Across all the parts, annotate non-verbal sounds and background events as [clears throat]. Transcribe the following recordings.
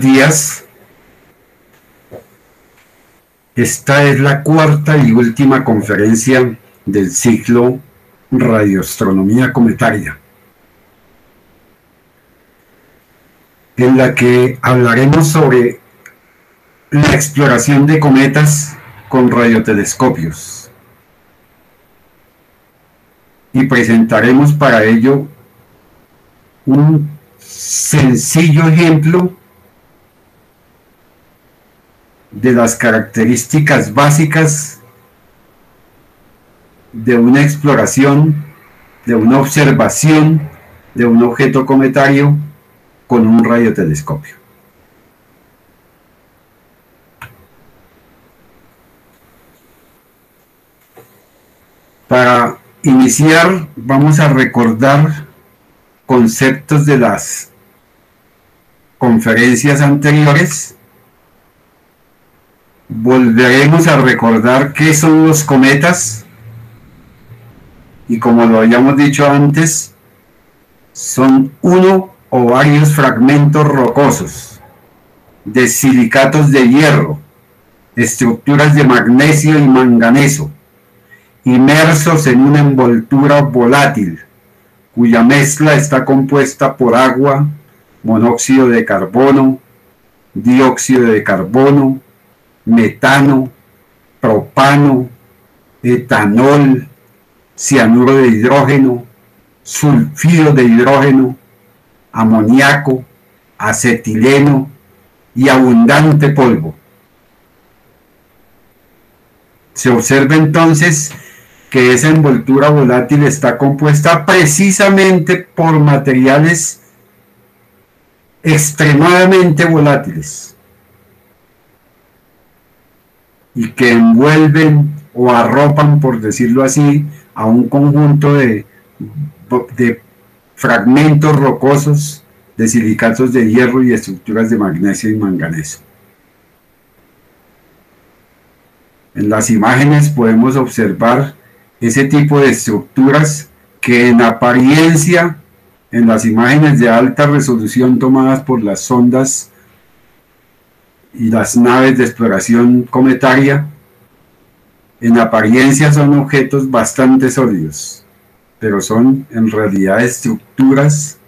Días. Esta es la cuarta y última conferencia del ciclo Radioastronomía Cometaria, en la que hablaremos sobre la exploración de cometas con radiotelescopios. Y presentaremos para ello un sencillo ejemplo de las características básicas de una exploración, de una observación de un objeto cometario con un radiotelescopio. Para iniciar vamos a recordar conceptos de las conferencias anteriores volveremos a recordar qué son los cometas. Y como lo habíamos dicho antes, son uno o varios fragmentos rocosos de silicatos de hierro, estructuras de magnesio y manganeso, inmersos en una envoltura volátil, cuya mezcla está compuesta por agua, monóxido de carbono, dióxido de carbono, metano, propano, etanol, cianuro de hidrógeno, sulfido de hidrógeno, amoníaco, acetileno y abundante polvo. Se observa entonces que esa envoltura volátil está compuesta precisamente por materiales extremadamente volátiles y que envuelven o arropan, por decirlo así, a un conjunto de, de fragmentos rocosos de silicatos de hierro y estructuras de magnesio y manganeso. En las imágenes podemos observar ese tipo de estructuras que en apariencia, en las imágenes de alta resolución tomadas por las sondas y las naves de exploración cometaria, en apariencia son objetos bastante sólidos, pero son en realidad estructuras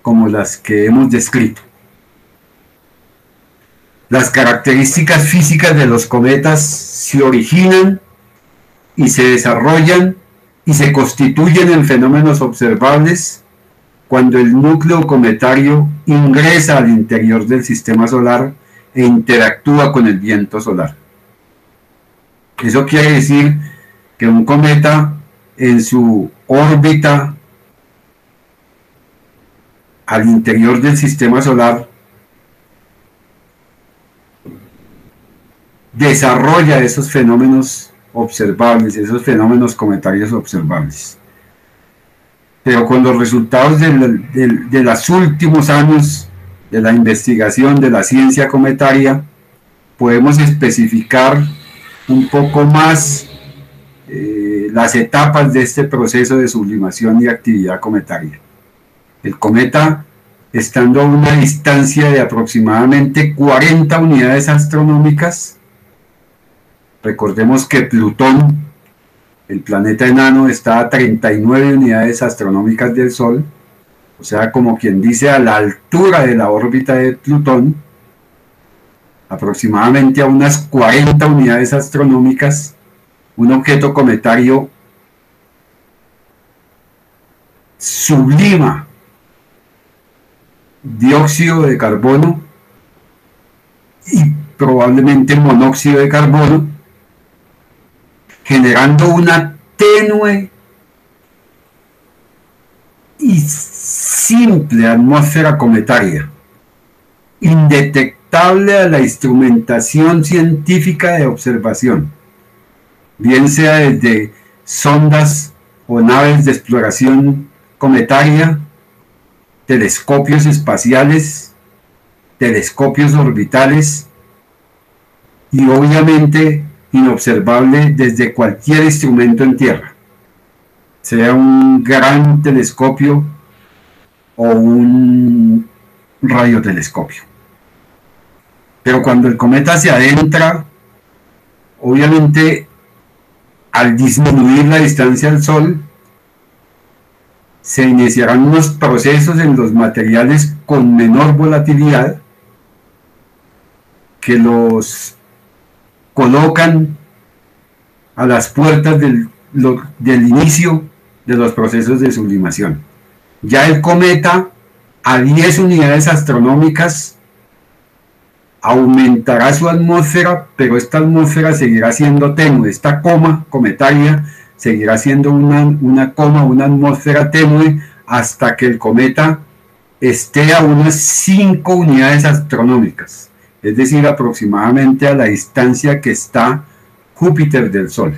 como las que hemos descrito. Las características físicas de los cometas se originan y se desarrollan y se constituyen en fenómenos observables cuando el núcleo cometario ingresa al interior del sistema solar e interactúa con el viento solar. Eso quiere decir que un cometa en su órbita al interior del sistema solar desarrolla esos fenómenos observables, esos fenómenos cometarios observables. Pero con los resultados de, los últimos años de la investigación de la ciencia cometaria, podemos especificar un poco más eh, las etapas de este proceso de sublimación y actividad cometaria. El cometa, estando a una distancia de aproximadamente 40 unidades astronómicas, recordemos que Plutón, el planeta enano, está a 39 unidades astronómicas del Sol, o sea, como quien dice, a la altura de la órbita de Plutón, aproximadamente a unas 40 unidades astronómicas, un objeto cometario sublima dióxido de carbono y probablemente monóxido de carbono, generando una tenue y simple atmósfera cometaria, indetectable a la instrumentación científica de observación, bien sea desde sondas o naves de exploración cometaria, telescopios espaciales, telescopios orbitales y obviamente inobservable desde cualquier instrumento en tierra, sea un gran telescopio o un radiotelescopio. Pero cuando el cometa se adentra, obviamente al disminuir la distancia al Sol, se iniciarán unos procesos en los materiales con menor volatilidad que los colocan a las puertas del, del inicio de los procesos de sublimación. Ya el cometa a 10 unidades astronómicas aumentará su atmósfera, pero esta atmósfera seguirá siendo tenue. Esta coma cometaria seguirá siendo una, una coma, una atmósfera tenue, hasta que el cometa esté a unas 5 unidades astronómicas, es decir, aproximadamente a la distancia que está Júpiter del Sol.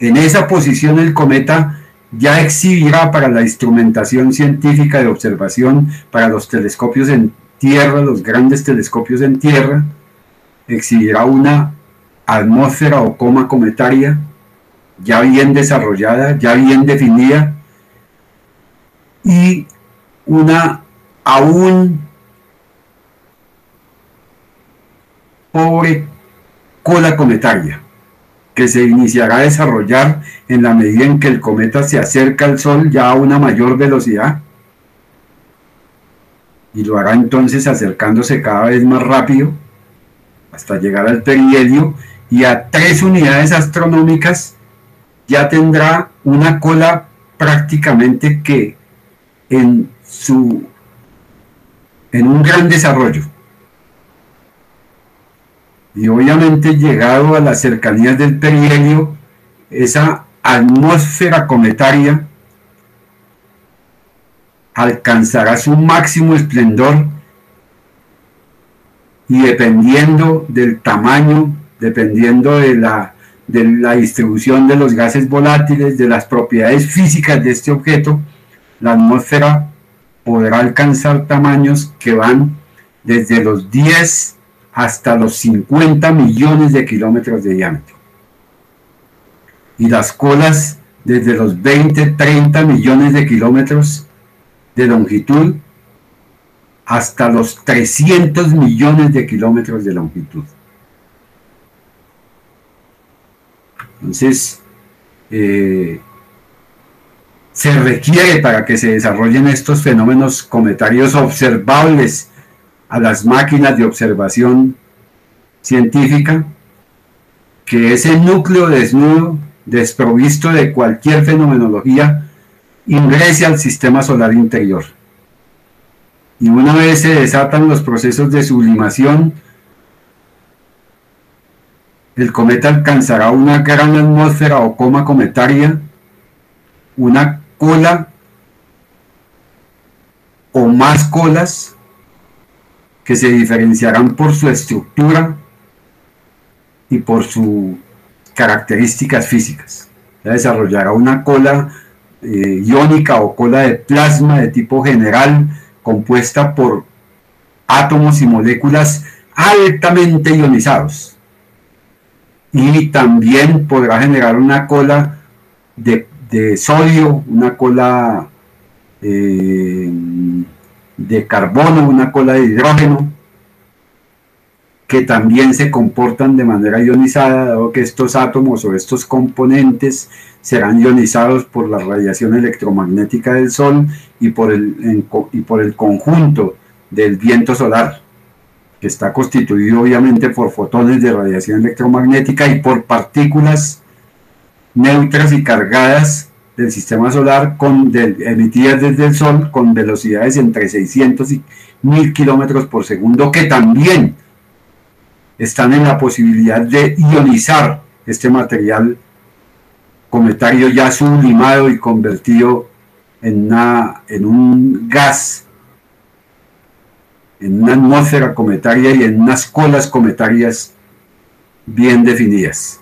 En esa posición el cometa ya exhibirá para la instrumentación científica de observación para los telescopios en tierra, los grandes telescopios en tierra, exhibirá una atmósfera o coma cometaria ya bien desarrollada, ya bien definida y una aún pobre cola cometaria que se iniciará a desarrollar en la medida en que el cometa se acerca al Sol ya a una mayor velocidad. Y lo hará entonces acercándose cada vez más rápido hasta llegar al perihelio y a tres unidades astronómicas ya tendrá una cola prácticamente que en su en un gran desarrollo y obviamente llegado a las cercanías del perihelio esa atmósfera cometaria alcanzará su máximo esplendor y dependiendo del tamaño, dependiendo de la, de la distribución de los gases volátiles, de las propiedades físicas de este objeto, la atmósfera podrá alcanzar tamaños que van desde los 10 hasta los 50 millones de kilómetros de diámetro. Y las colas desde los 20, 30 millones de kilómetros de longitud hasta los 300 millones de kilómetros de longitud. Entonces, eh, se requiere para que se desarrollen estos fenómenos cometarios observables a las máquinas de observación científica, que ese núcleo desnudo, desprovisto de cualquier fenomenología, ingrese al sistema solar interior. Y una vez se desatan los procesos de sublimación, el cometa alcanzará una gran atmósfera o coma cometaria, una cola o más colas que se diferenciarán por su estructura y por sus características físicas. Ya desarrollará una cola eh, iónica o cola de plasma de tipo general compuesta por átomos y moléculas altamente ionizados. Y también podrá generar una cola de, sodio, una cola eh, de carbono, una cola de hidrógeno, que también se comportan de manera ionizada, dado que estos átomos o estos componentes serán ionizados por la radiación electromagnética del Sol y por el, y por el conjunto del viento solar, que está constituido obviamente por fotones de radiación electromagnética y por partículas neutras y cargadas del sistema solar con emitidas desde el Sol con velocidades entre 600 y 1000 kilómetros por segundo, que también están en la posibilidad de ionizar este material cometario ya sublimado y convertido en, una, en un gas, en una atmósfera cometaria y en unas colas cometarias bien definidas.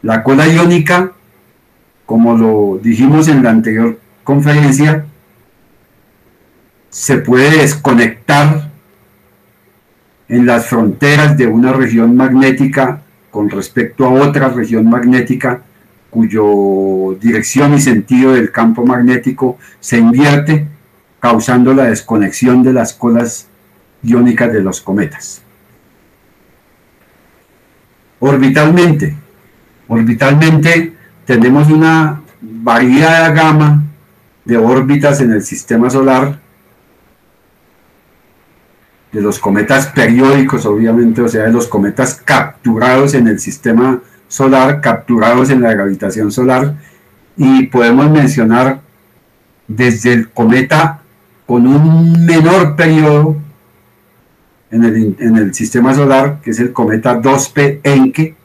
La cola iónica, como lo dijimos en la anterior conferencia, se puede desconectar en las fronteras de una región magnética con respecto a otra región magnética cuyo dirección y sentido del campo magnético se invierte, causando la desconexión de las colas iónicas de los cometas. Orbitalmente, orbitalmente tenemos una variada gama de órbitas en el sistema solar, de los cometas periódicos, obviamente, o sea, de los cometas capturados en el sistema solar, capturados en la gravitación solar, y podemos mencionar desde el cometa con un menor periodo en el, sistema solar, que es el cometa 2P Encke,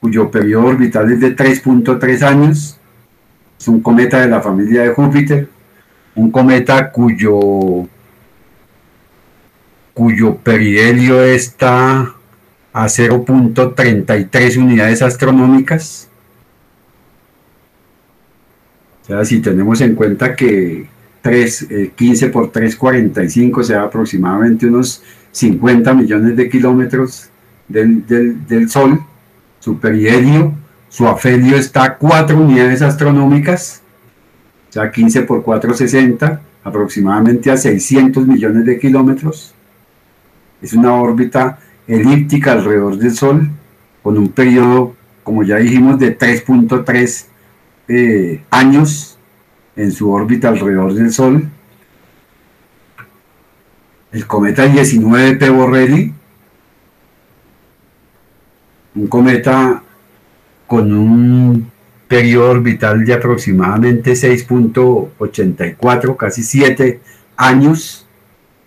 cuyo periodo orbital es de 3.3 años, es un cometa de la familia de Júpiter, un cometa cuyo, cuyo perihelio está a 0.33 unidades astronómicas. O sea, si tenemos en cuenta que 3, 15 eh, por 3,45, o sea, aproximadamente unos 50 millones de kilómetros del, del Sol, su perihelio su afelio está a 4 unidades astronómicas, o sea, 15 por 460, aproximadamente a 600 millones de kilómetros. Es una órbita elíptica alrededor del Sol, con un periodo, como ya dijimos, de 3.3 eh, años en su órbita alrededor del Sol. El cometa 19P Borrelli, un cometa con un periodo orbital de aproximadamente 6.84, casi 7 años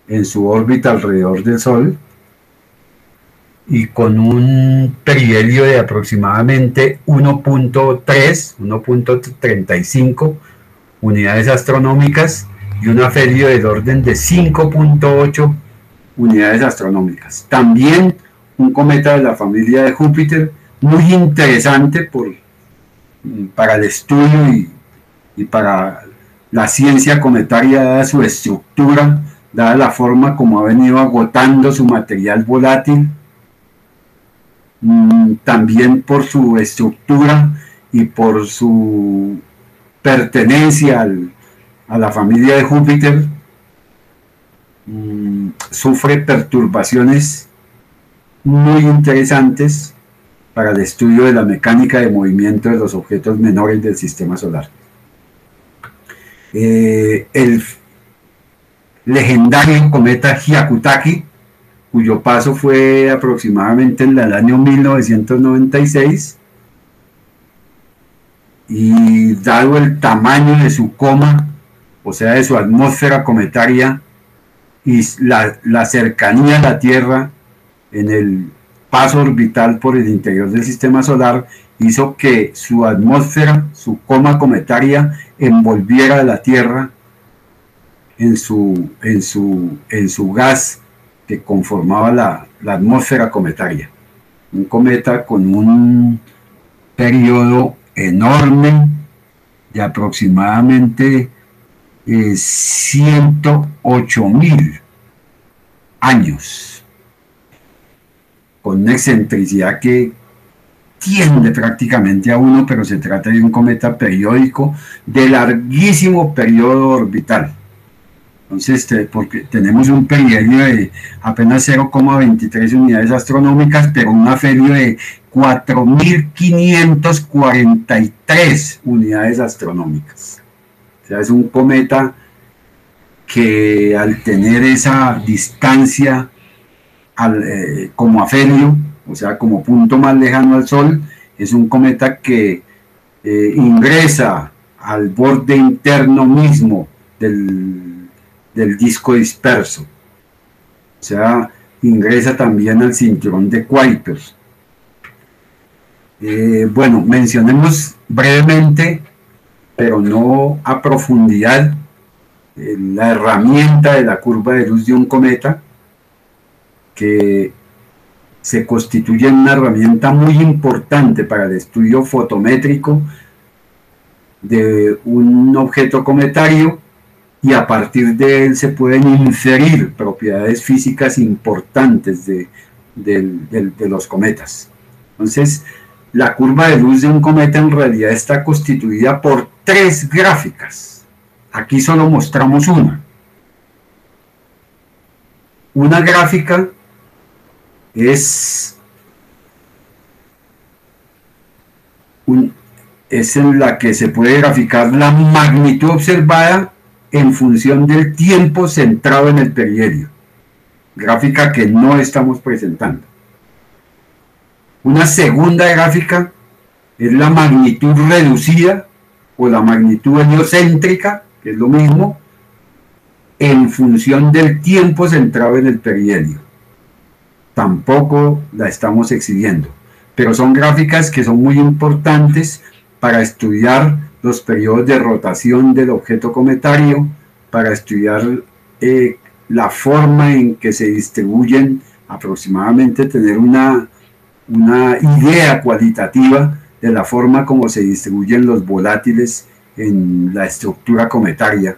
en su órbita alrededor del Sol y con un perihelio de aproximadamente 1.3, 1.35 unidades astronómicas y un afelio del orden de 5.8 unidades astronómicas. También un cometa de la familia de Júpiter muy interesante por, para el estudio y, para la ciencia cometaria, dada su estructura, dada la forma como ha venido agotando su material volátil, mm, también por su estructura y por su pertenencia a la familia de Júpiter, mm, sufre perturbaciones muy interesantes para el estudio de la mecánica de movimiento de los objetos menores del sistema solar. Eh, el legendario cometa Hyakutake, cuyo paso fue aproximadamente en el año 1996, y dado el tamaño de su coma, o sea, de su atmósfera cometaria y la, la cercanía a la Tierra en el paso orbital por el interior del sistema solar hizo que su atmósfera, su coma cometaria, envolviera a la Tierra en su, en su, en su gas que conformaba la, atmósfera cometaria. Un cometa con un periodo enorme de aproximadamente 108 eh, mil años con una excentricidad que tiende prácticamente a uno, pero se trata de un cometa periódico de larguísimo periodo orbital. Entonces, porque tenemos un perihelio de apenas 0,23 unidades astronómicas, pero un afelio de 4.543 unidades astronómicas. O sea, es un cometa que al tener esa distancia eh, como afelio, o sea, como punto más lejano al Sol, es un cometa que eh, ingresa al borde interno mismo del, disco disperso. O sea, ingresa también al cinturón de Kuiper. Eh, bueno, mencionemos brevemente, pero no a profundidad, la herramienta de la curva de luz de un cometa que se constituye una herramienta muy importante para el estudio fotométrico de un objeto cometario y a partir de él se pueden inferir propiedades físicas importantes de, de, los cometas. Entonces, la curva de luz de un cometa en realidad está constituida por tres gráficas. Aquí solo mostramos una. Una gráfica es, es en la que se puede graficar la magnitud observada en función del tiempo centrado en el periodo. Gráfica que no estamos presentando. Una segunda gráfica es la magnitud reducida o la magnitud heliocéntrica, que es lo mismo, en función del tiempo centrado en el perihelio. Tampoco la estamos exhibiendo, pero son gráficas que son muy importantes para estudiar los periodos de rotación del objeto cometario, para estudiar eh, la forma en que se distribuyen, aproximadamente tener una, una idea cualitativa de la forma como se distribuyen los volátiles en la estructura cometaria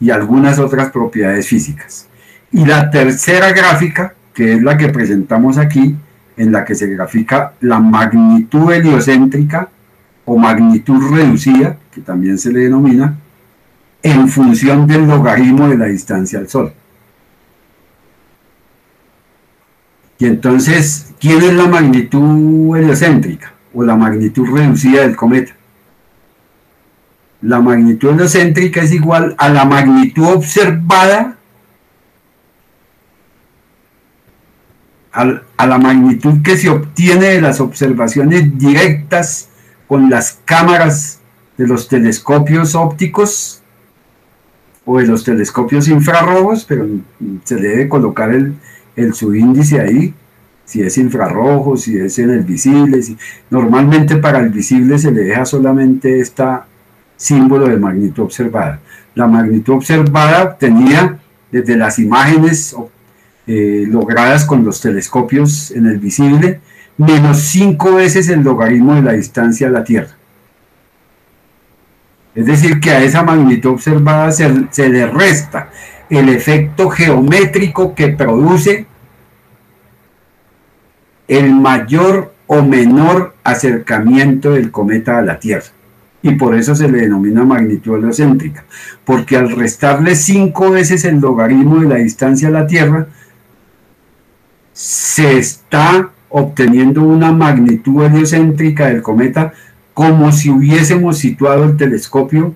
y algunas otras propiedades físicas. Y la tercera gráfica, que es la que presentamos aquí, en la que se grafica la magnitud heliocéntrica o magnitud reducida, que también se le denomina, en función del logaritmo de la distancia al Sol. Y entonces, ¿quién es la magnitud heliocéntrica o la magnitud reducida del cometa? la magnitud heliocéntrica es igual a la magnitud observada a la magnitud que se obtiene de las observaciones directas con las cámaras de los telescopios ópticos o de los telescopios infrarrojos, pero se debe colocar el, el subíndice ahí, si es infrarrojo, si es en el visible. normalmente para el visible se le deja solamente esta símbolo de magnitud observada. La magnitud observada tenía desde las imágenes eh, logradas con los telescopios en el visible, menos cinco veces el logaritmo de la distancia a la Tierra. Es decir, que a esa magnitud observada se, le resta el efecto geométrico que produce el mayor o menor acercamiento del cometa a la Tierra y por eso se le denomina magnitud heliocéntrica, porque al restarle cinco veces el logaritmo de la distancia a la Tierra, se está obteniendo una magnitud heliocéntrica del cometa como si hubiésemos situado el telescopio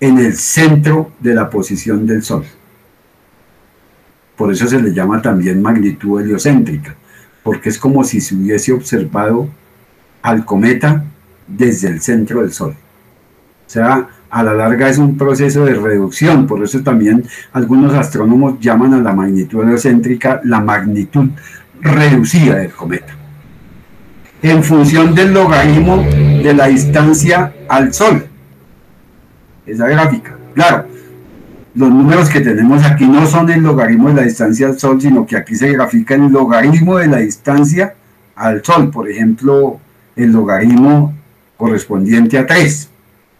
en el centro de la posición del Sol. Por eso se le llama también magnitud heliocéntrica, porque es como si se hubiese observado al cometa desde el centro del Sol. O sea, a la larga es un proceso de reducción, por eso también algunos astrónomos llaman a la magnitud heliocéntrica la magnitud reducida del cometa. En función del logaritmo de la distancia al Sol. Esa gráfica. Claro, los números que tenemos aquí no son el logaritmo de la distancia al Sol, sino que aquí se grafica el logaritmo de la distancia al Sol. Por ejemplo, el logaritmo correspondiente a 3.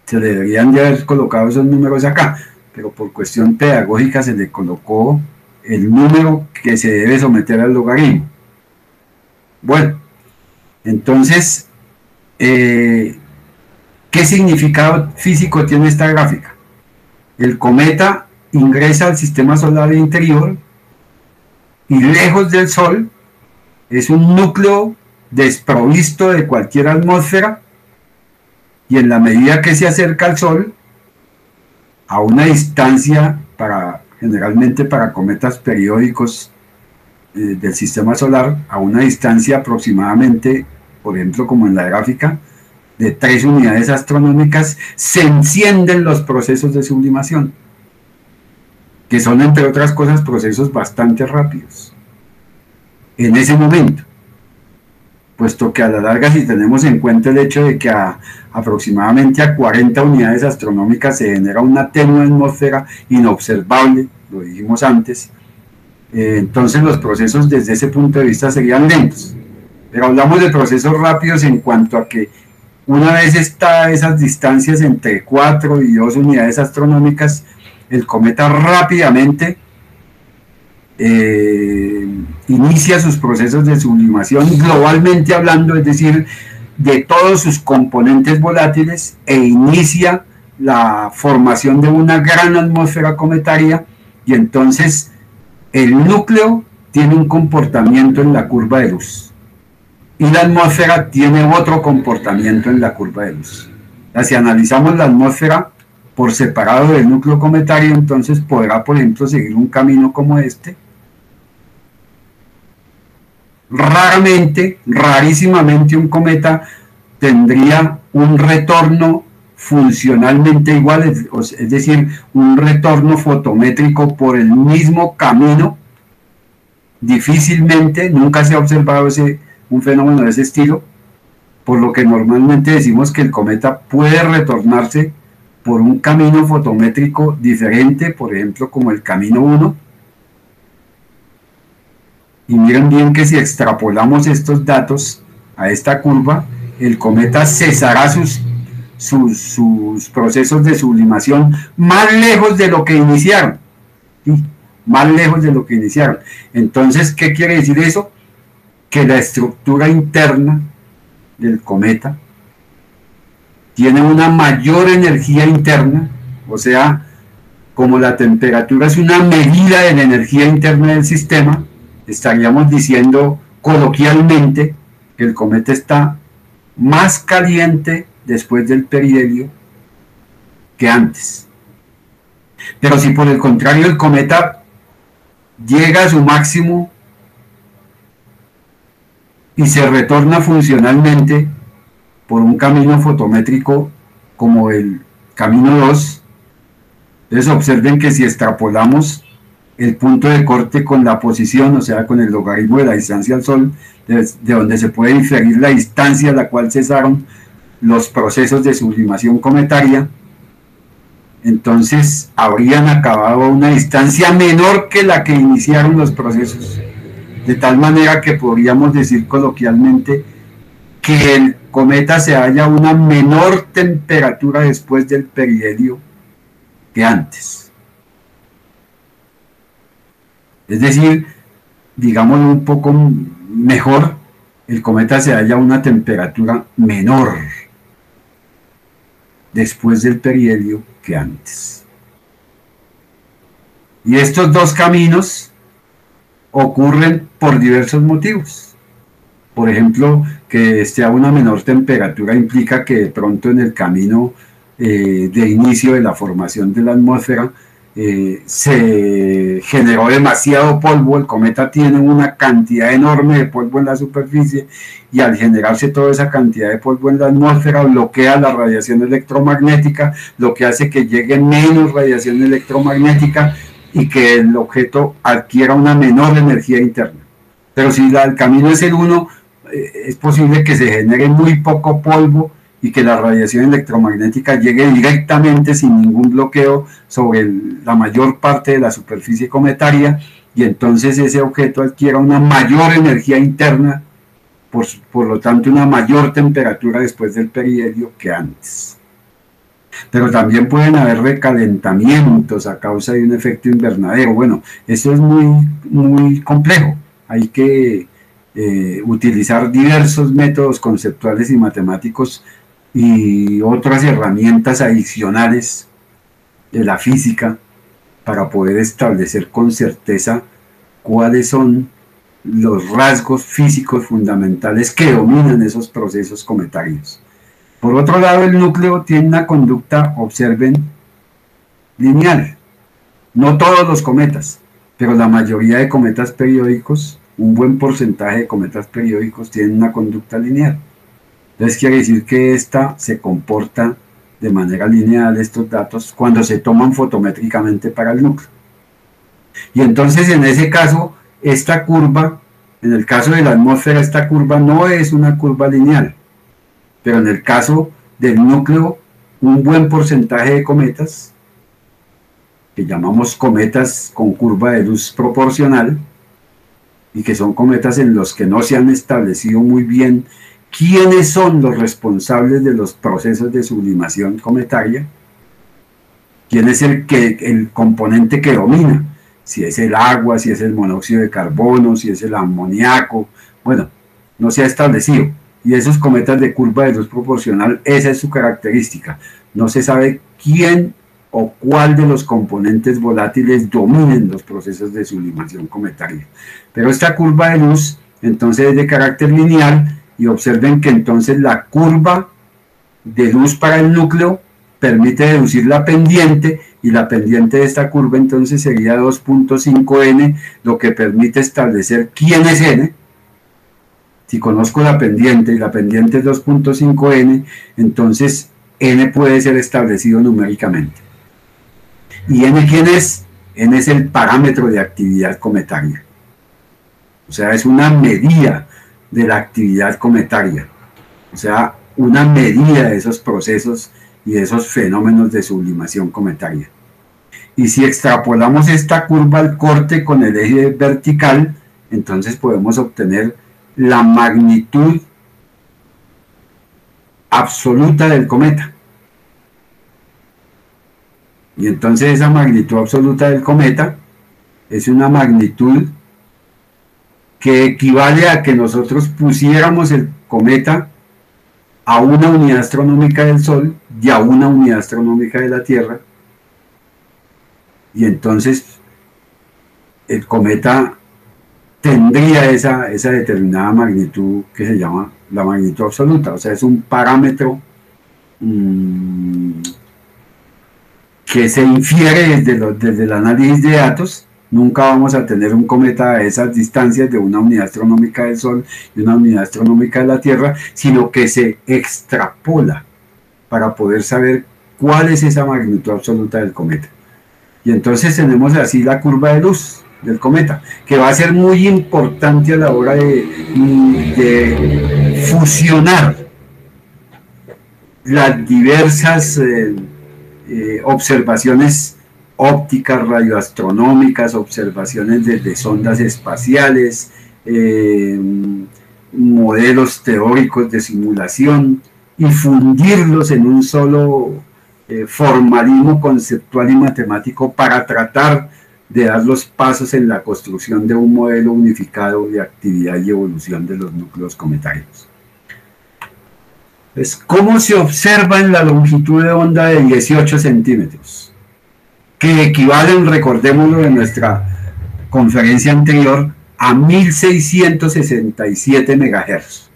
Se deberían de haber colocado esos números acá, pero por cuestión pedagógica se le colocó el número que se debe someter al logaritmo. Bueno, entonces, eh, ¿qué significado físico tiene esta gráfica? El cometa ingresa al sistema solar interior y lejos del Sol es un núcleo desprovisto de cualquier atmósfera y en la medida que se acerca al Sol, a una distancia para generalmente para cometas periódicos eh, del sistema solar, a una distancia aproximadamente, por ejemplo, como en la gráfica, de tres unidades astronómicas, se encienden los procesos de sublimación, que son, entre otras cosas, procesos bastante rápidos. En ese momento, puesto que a la larga si tenemos en cuenta el hecho de que a, aproximadamente a 40 unidades astronómicas se genera una tenue atmósfera inobservable, lo dijimos antes, eh, entonces los procesos desde ese punto de vista serían lentos. Pero hablamos de procesos rápidos en cuanto a que una vez está esas distancias entre 4 y 2 unidades astronómicas, el cometa rápidamente eh, inicia sus procesos de sublimación globalmente hablando, es decir, de todos sus componentes volátiles e inicia la formación de una gran atmósfera cometaria y entonces el núcleo tiene un comportamiento en la curva de luz y la atmósfera tiene otro comportamiento en la curva de luz. si analizamos la atmósfera por separado del núcleo cometario, entonces podrá, por ejemplo, seguir un camino como este. Raramente, rarísimamente un cometa tendría un retorno funcionalmente igual, es decir, un retorno fotométrico por el mismo camino. Difícilmente, nunca se ha observado ese, un fenómeno de ese estilo, por lo que normalmente decimos que el cometa puede retornarse por un camino fotométrico diferente, por ejemplo, como el camino 1. Y miren bien que si extrapolamos estos datos a esta curva, el cometa cesará sus, sus, procesos de sublimación más lejos de lo que iniciaron. Más lejos de lo que iniciaron. Entonces, ¿qué quiere decir eso? Que la estructura interna del cometa tiene una mayor energía interna, o sea, como la temperatura es una medida de la energía interna del sistema, estaríamos diciendo coloquialmente que el cometa está más caliente después del perihelio que antes. Pero si por el contrario el cometa llega a su máximo y se retorna funcionalmente por un camino fotométrico como el camino 2, entonces observen que si extrapolamos el punto de corte con la posición, o sea, con el logaritmo de la distancia al Sol, de, donde se puede inferir la distancia a la cual cesaron los procesos de sublimación cometaria, entonces habrían acabado a una distancia menor que la que iniciaron los procesos. De tal manera que podríamos decir coloquialmente que el cometa se halla a una menor temperatura después del perihelio que antes. Es decir, digámoslo un poco mejor, el cometa se halla a una temperatura menor después del perihelio que antes. Y estos dos caminos ocurren por diversos motivos. Por ejemplo, que esté a una menor temperatura implica que de pronto en el camino eh, de inicio de la formación de la atmósfera eh, se generó demasiado polvo, el cometa tiene una cantidad enorme de polvo en la superficie y al generarse toda esa cantidad de polvo en la atmósfera bloquea la radiación electromagnética, lo que hace que llegue menos radiación electromagnética y que el objeto adquiera una menor energía interna. Pero si el camino es el 1, eh, es posible que se genere muy poco polvo y que la radiación electromagnética llegue directamente sin ningún bloqueo sobre la mayor parte de la superficie cometaria y entonces ese objeto adquiera una mayor energía interna, por, por lo tanto una mayor temperatura después del perihelio que antes. Pero también pueden haber recalentamientos a causa de un efecto invernadero. Bueno, eso es muy, muy complejo. Hay que eh, utilizar diversos métodos conceptuales y matemáticos y otras herramientas adicionales de la física para poder establecer con certeza cuáles son los rasgos físicos fundamentales que dominan esos procesos cometarios. Por otro lado, el núcleo tiene una conducta, observen, lineal. No todos los cometas, pero la mayoría de cometas periódicos un buen porcentaje de cometas periódicos tienen una conducta lineal. Entonces quiere decir que esta se comporta de manera lineal estos datos cuando se toman fotométricamente para el núcleo. Y entonces en ese caso, esta curva, en el caso de la atmósfera, esta curva no es una curva lineal, pero en el caso del núcleo, un buen porcentaje de cometas, que llamamos cometas con curva de luz proporcional, y que son cometas en los que no se han establecido muy bien quiénes son los responsables de los procesos de sublimación cometaria, quién es el, que, el componente que domina, si es el agua, si es el monóxido de carbono, si es el amoníaco, bueno, no se ha establecido. Y esos cometas de curva de luz proporcional, esa es su característica. No se sabe quién o cuál de los componentes volátiles dominen los procesos de sublimación cometaria. Pero esta curva de luz entonces es de carácter lineal y observen que entonces la curva de luz para el núcleo permite deducir la pendiente y la pendiente de esta curva entonces sería 2.5n, lo que permite establecer quién es n. Si conozco la pendiente y la pendiente es 2.5n, entonces n puede ser establecido numéricamente. ¿Y n quién es? n es el parámetro de actividad cometaria. O sea, es una medida de la actividad cometaria. O sea, una medida de esos procesos y de esos fenómenos de sublimación cometaria. Y si extrapolamos esta curva al corte con el eje vertical, entonces podemos obtener la magnitud absoluta del cometa. Y entonces esa magnitud absoluta del cometa es una magnitud que equivale a que nosotros pusiéramos el cometa a una unidad astronómica del Sol y a una unidad astronómica de la Tierra. Y entonces el cometa tendría esa, esa determinada magnitud que se llama la magnitud absoluta. O sea, es un parámetro mm, que se infiere desde, desde el análisis de datos Nunca vamos a tener un cometa a esas distancias de una unidad astronómica del Sol y una unidad astronómica de la Tierra, sino que se extrapola para poder saber cuál es esa magnitud absoluta del cometa. Y entonces tenemos así la curva de luz del cometa, que va a ser muy importante a la hora de, fusionar las diversas eh, eh, observaciones ópticas radioastronómicas, observaciones desde sondas espaciales, eh, modelos teóricos de simulación y fundirlos en un solo eh, formalismo conceptual y matemático para tratar de dar los pasos en la construcción de un modelo unificado de actividad y evolución de los núcleos cometarios. Pues, ¿Cómo se observa en la longitud de onda de 18 centímetros? Que equivalen, recordémoslo de nuestra conferencia anterior, a 1667 megahertz.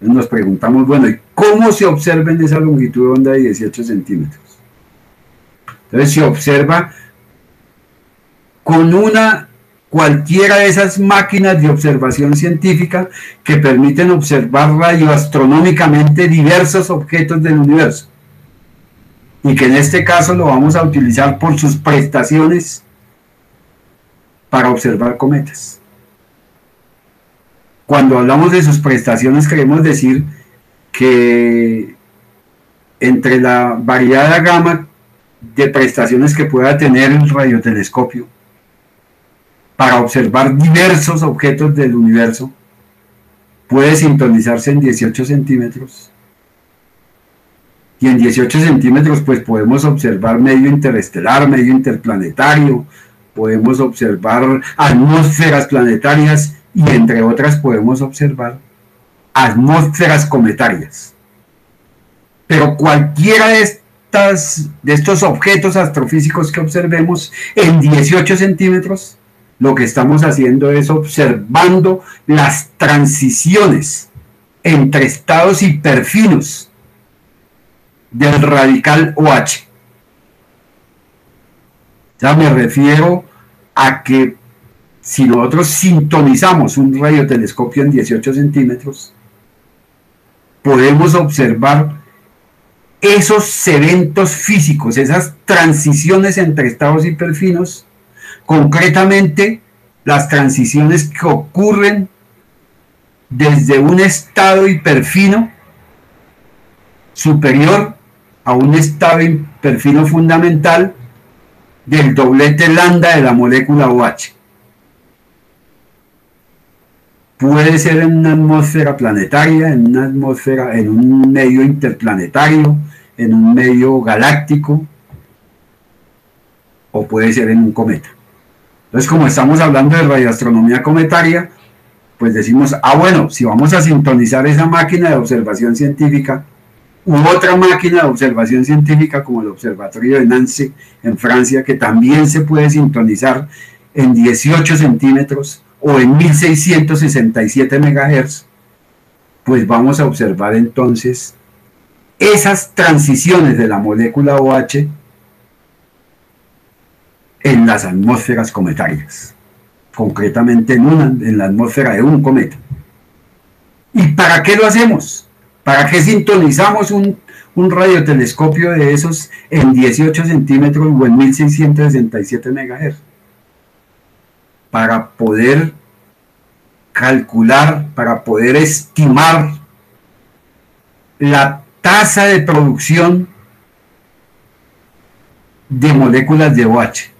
Nos preguntamos, bueno, ¿y cómo se observa en esa longitud de onda de 18 centímetros? Entonces se observa con una cualquiera de esas máquinas de observación científica que permiten observar radioastronómicamente diversos objetos del universo y que en este caso lo vamos a utilizar por sus prestaciones para observar cometas. Cuando hablamos de sus prestaciones queremos decir que entre la variada gama de prestaciones que pueda tener el radiotelescopio para observar diversos objetos del universo, puede sintonizarse en 18 centímetros y en 18 centímetros pues podemos observar medio interestelar, medio interplanetario, podemos observar atmósferas planetarias y entre otras podemos observar atmósferas cometarias. Pero cualquiera de, estas, de estos objetos astrofísicos que observemos en 18 centímetros, lo que estamos haciendo es observando las transiciones entre estados hiperfinos del radical OH. Ya me refiero a que si nosotros sintonizamos un radiotelescopio en 18 centímetros, podemos observar esos eventos físicos, esas transiciones entre estados hiperfinos, concretamente las transiciones que ocurren desde un estado hiperfino superior a un estado perfino fundamental del doblete lambda de la molécula OH. Puede ser en una atmósfera planetaria, en una atmósfera, en un medio interplanetario, en un medio galáctico, o puede ser en un cometa. Entonces, como estamos hablando de radioastronomía cometaria, pues decimos, ah, bueno, si vamos a sintonizar esa máquina de observación científica, u otra máquina de observación científica como el Observatorio de Nancy en Francia, que también se puede sintonizar en 18 centímetros o en 1667 megahertz, pues vamos a observar entonces esas transiciones de la molécula OH en las atmósferas cometarias, concretamente en, una, en la atmósfera de un cometa. ¿Y para qué lo hacemos? ¿Para qué sintonizamos un, un radiotelescopio de esos en 18 centímetros o en 1667 MHz? Para poder calcular, para poder estimar la tasa de producción de moléculas de OH.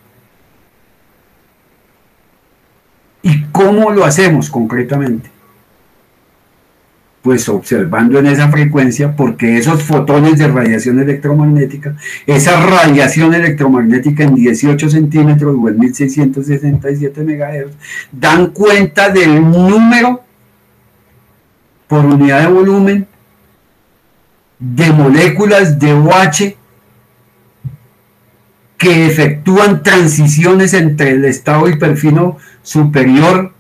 ¿Y cómo lo hacemos concretamente? Pues observando en esa frecuencia, porque esos fotones de radiación electromagnética, esa radiación electromagnética en 18 centímetros o en 1667 MHz, dan cuenta del número por unidad de volumen de moléculas de OH que efectúan transiciones entre el estado hiperfino superior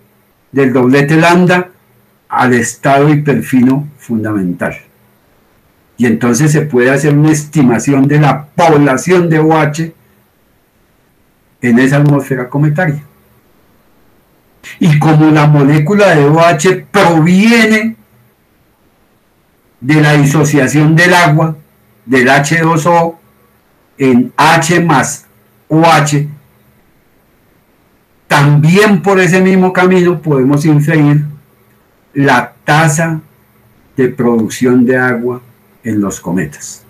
del doblete lambda al estado hiperfino fundamental. Y entonces se puede hacer una estimación de la población de OH en esa atmósfera cometaria. Y como la molécula de OH proviene de la disociación del agua, del H2O, en H más OH, también por ese mismo camino podemos inferir la tasa de producción de agua en los cometas.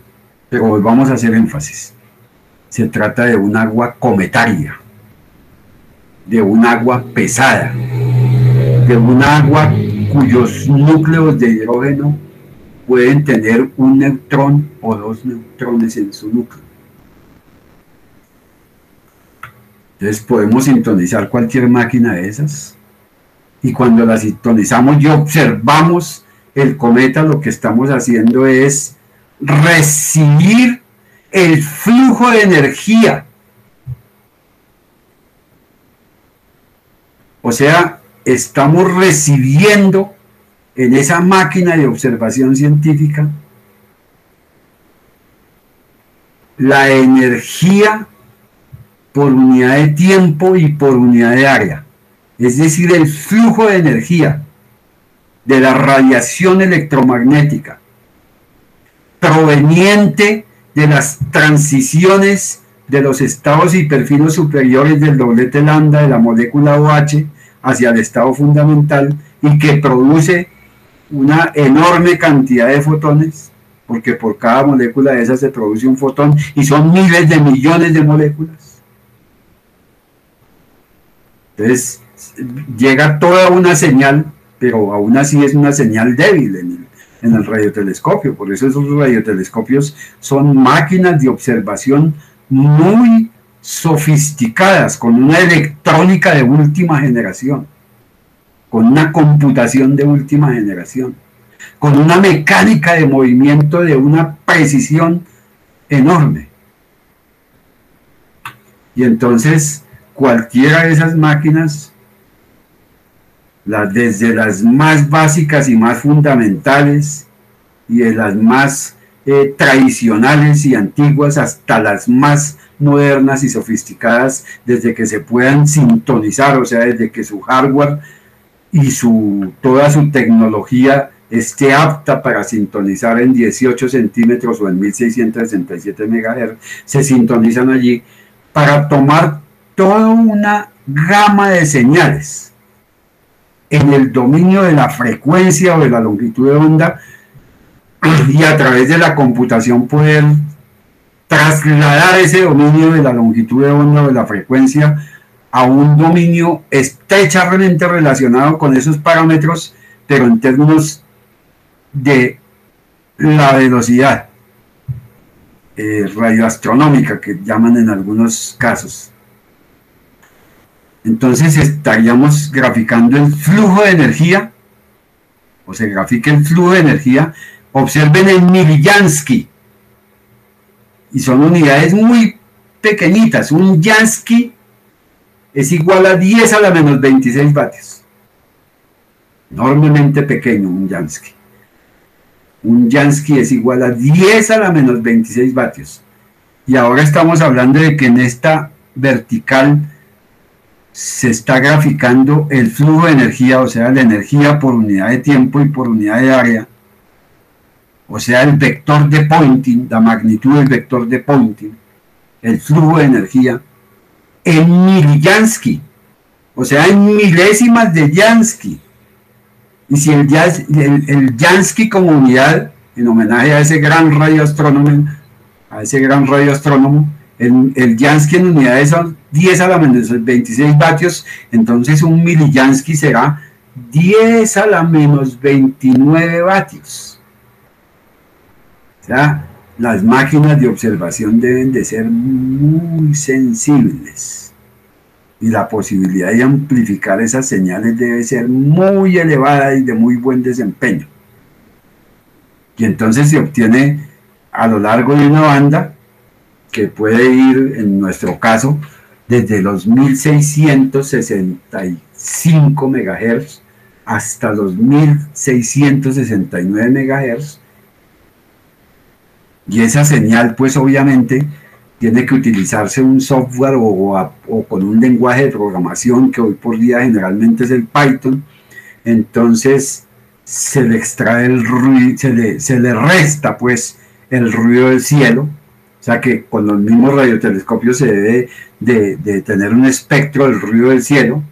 Pero volvamos a hacer énfasis. Se trata de un agua cometaria, de un agua pesada, de un agua cuyos núcleos de hidrógeno pueden tener un neutrón o dos neutrones en su núcleo. Entonces podemos sintonizar cualquier máquina de esas y cuando la sintonizamos y observamos el cometa, lo que estamos haciendo es recibir el flujo de energía. O sea, estamos recibiendo en esa máquina de observación científica la energía por unidad de tiempo y por unidad de área. Es decir, el flujo de energía de la radiación electromagnética proveniente de las transiciones de los estados hiperfinos superiores del doblete lambda de la molécula OH hacia el estado fundamental y que produce una enorme cantidad de fotones, porque por cada molécula de esas se produce un fotón y son miles de millones de moléculas. Entonces, llega toda una señal, pero aún así es una señal débil en el, radiotelescopio. Por eso esos radiotelescopios son máquinas de observación muy sofisticadas, con una electrónica de última generación, con una computación de última generación, con una mecánica de movimiento de una precisión enorme. Y entonces cualquiera de esas máquinas, las, desde las más básicas y más fundamentales y de las más eh, tradicionales y antiguas hasta las más modernas y sofisticadas, desde que se puedan sintonizar, o sea, desde que su hardware y su, toda su tecnología esté apta para sintonizar en 18 centímetros o en 1667 MHz, se sintonizan allí para tomar toda una gama de señales en el dominio de la frecuencia o de la longitud de onda y a través de la computación poder trasladar ese dominio de la longitud de onda o de la frecuencia a un dominio estrechamente relacionado con esos parámetros, pero en términos de la velocidad eh, radioastronómica que llaman en algunos casos. Entonces estaríamos graficando el flujo de energía, o se grafica el flujo de energía Observen el Miliyansky. Y son unidades muy pequeñitas. Un Jansky es igual a 10 a la menos 26 vatios. Enormemente pequeño un Jansky. Un Jansky es igual a 10 a la menos 26 vatios. Y ahora estamos hablando de que en esta vertical se está graficando el flujo de energía, o sea, la energía por unidad de tiempo y por unidad de área, o sea, el vector de pointing, la magnitud del vector de pointing, el flujo de energía, en miliyansky, o sea, en milésimas de Jansky. Y si el, el, Jansky como unidad, en homenaje a ese gran radioastrónomo, a ese gran radioastrónomo, el, el Jansky en unidades son 10 a la menos 26 vatios, entonces un miliyansky será 10 a la menos 29 vatios. O sea, las máquinas de observación deben de ser muy sensibles y la posibilidad de amplificar esas señales debe ser muy elevada y de muy buen desempeño. Y entonces se obtiene a lo largo de una banda que puede ir, en nuestro caso, desde los 1665 MHz hasta los 1669 MHz. Y esa señal, pues obviamente, tiene que utilizarse un software o, con un lenguaje de programación que hoy por día generalmente es el Python. Entonces se le extrae el ruido, se le, se le resta pues el ruido del cielo o sea que con los mismos radiotelescopios se debe de, tener un espectro del ruido del cielo,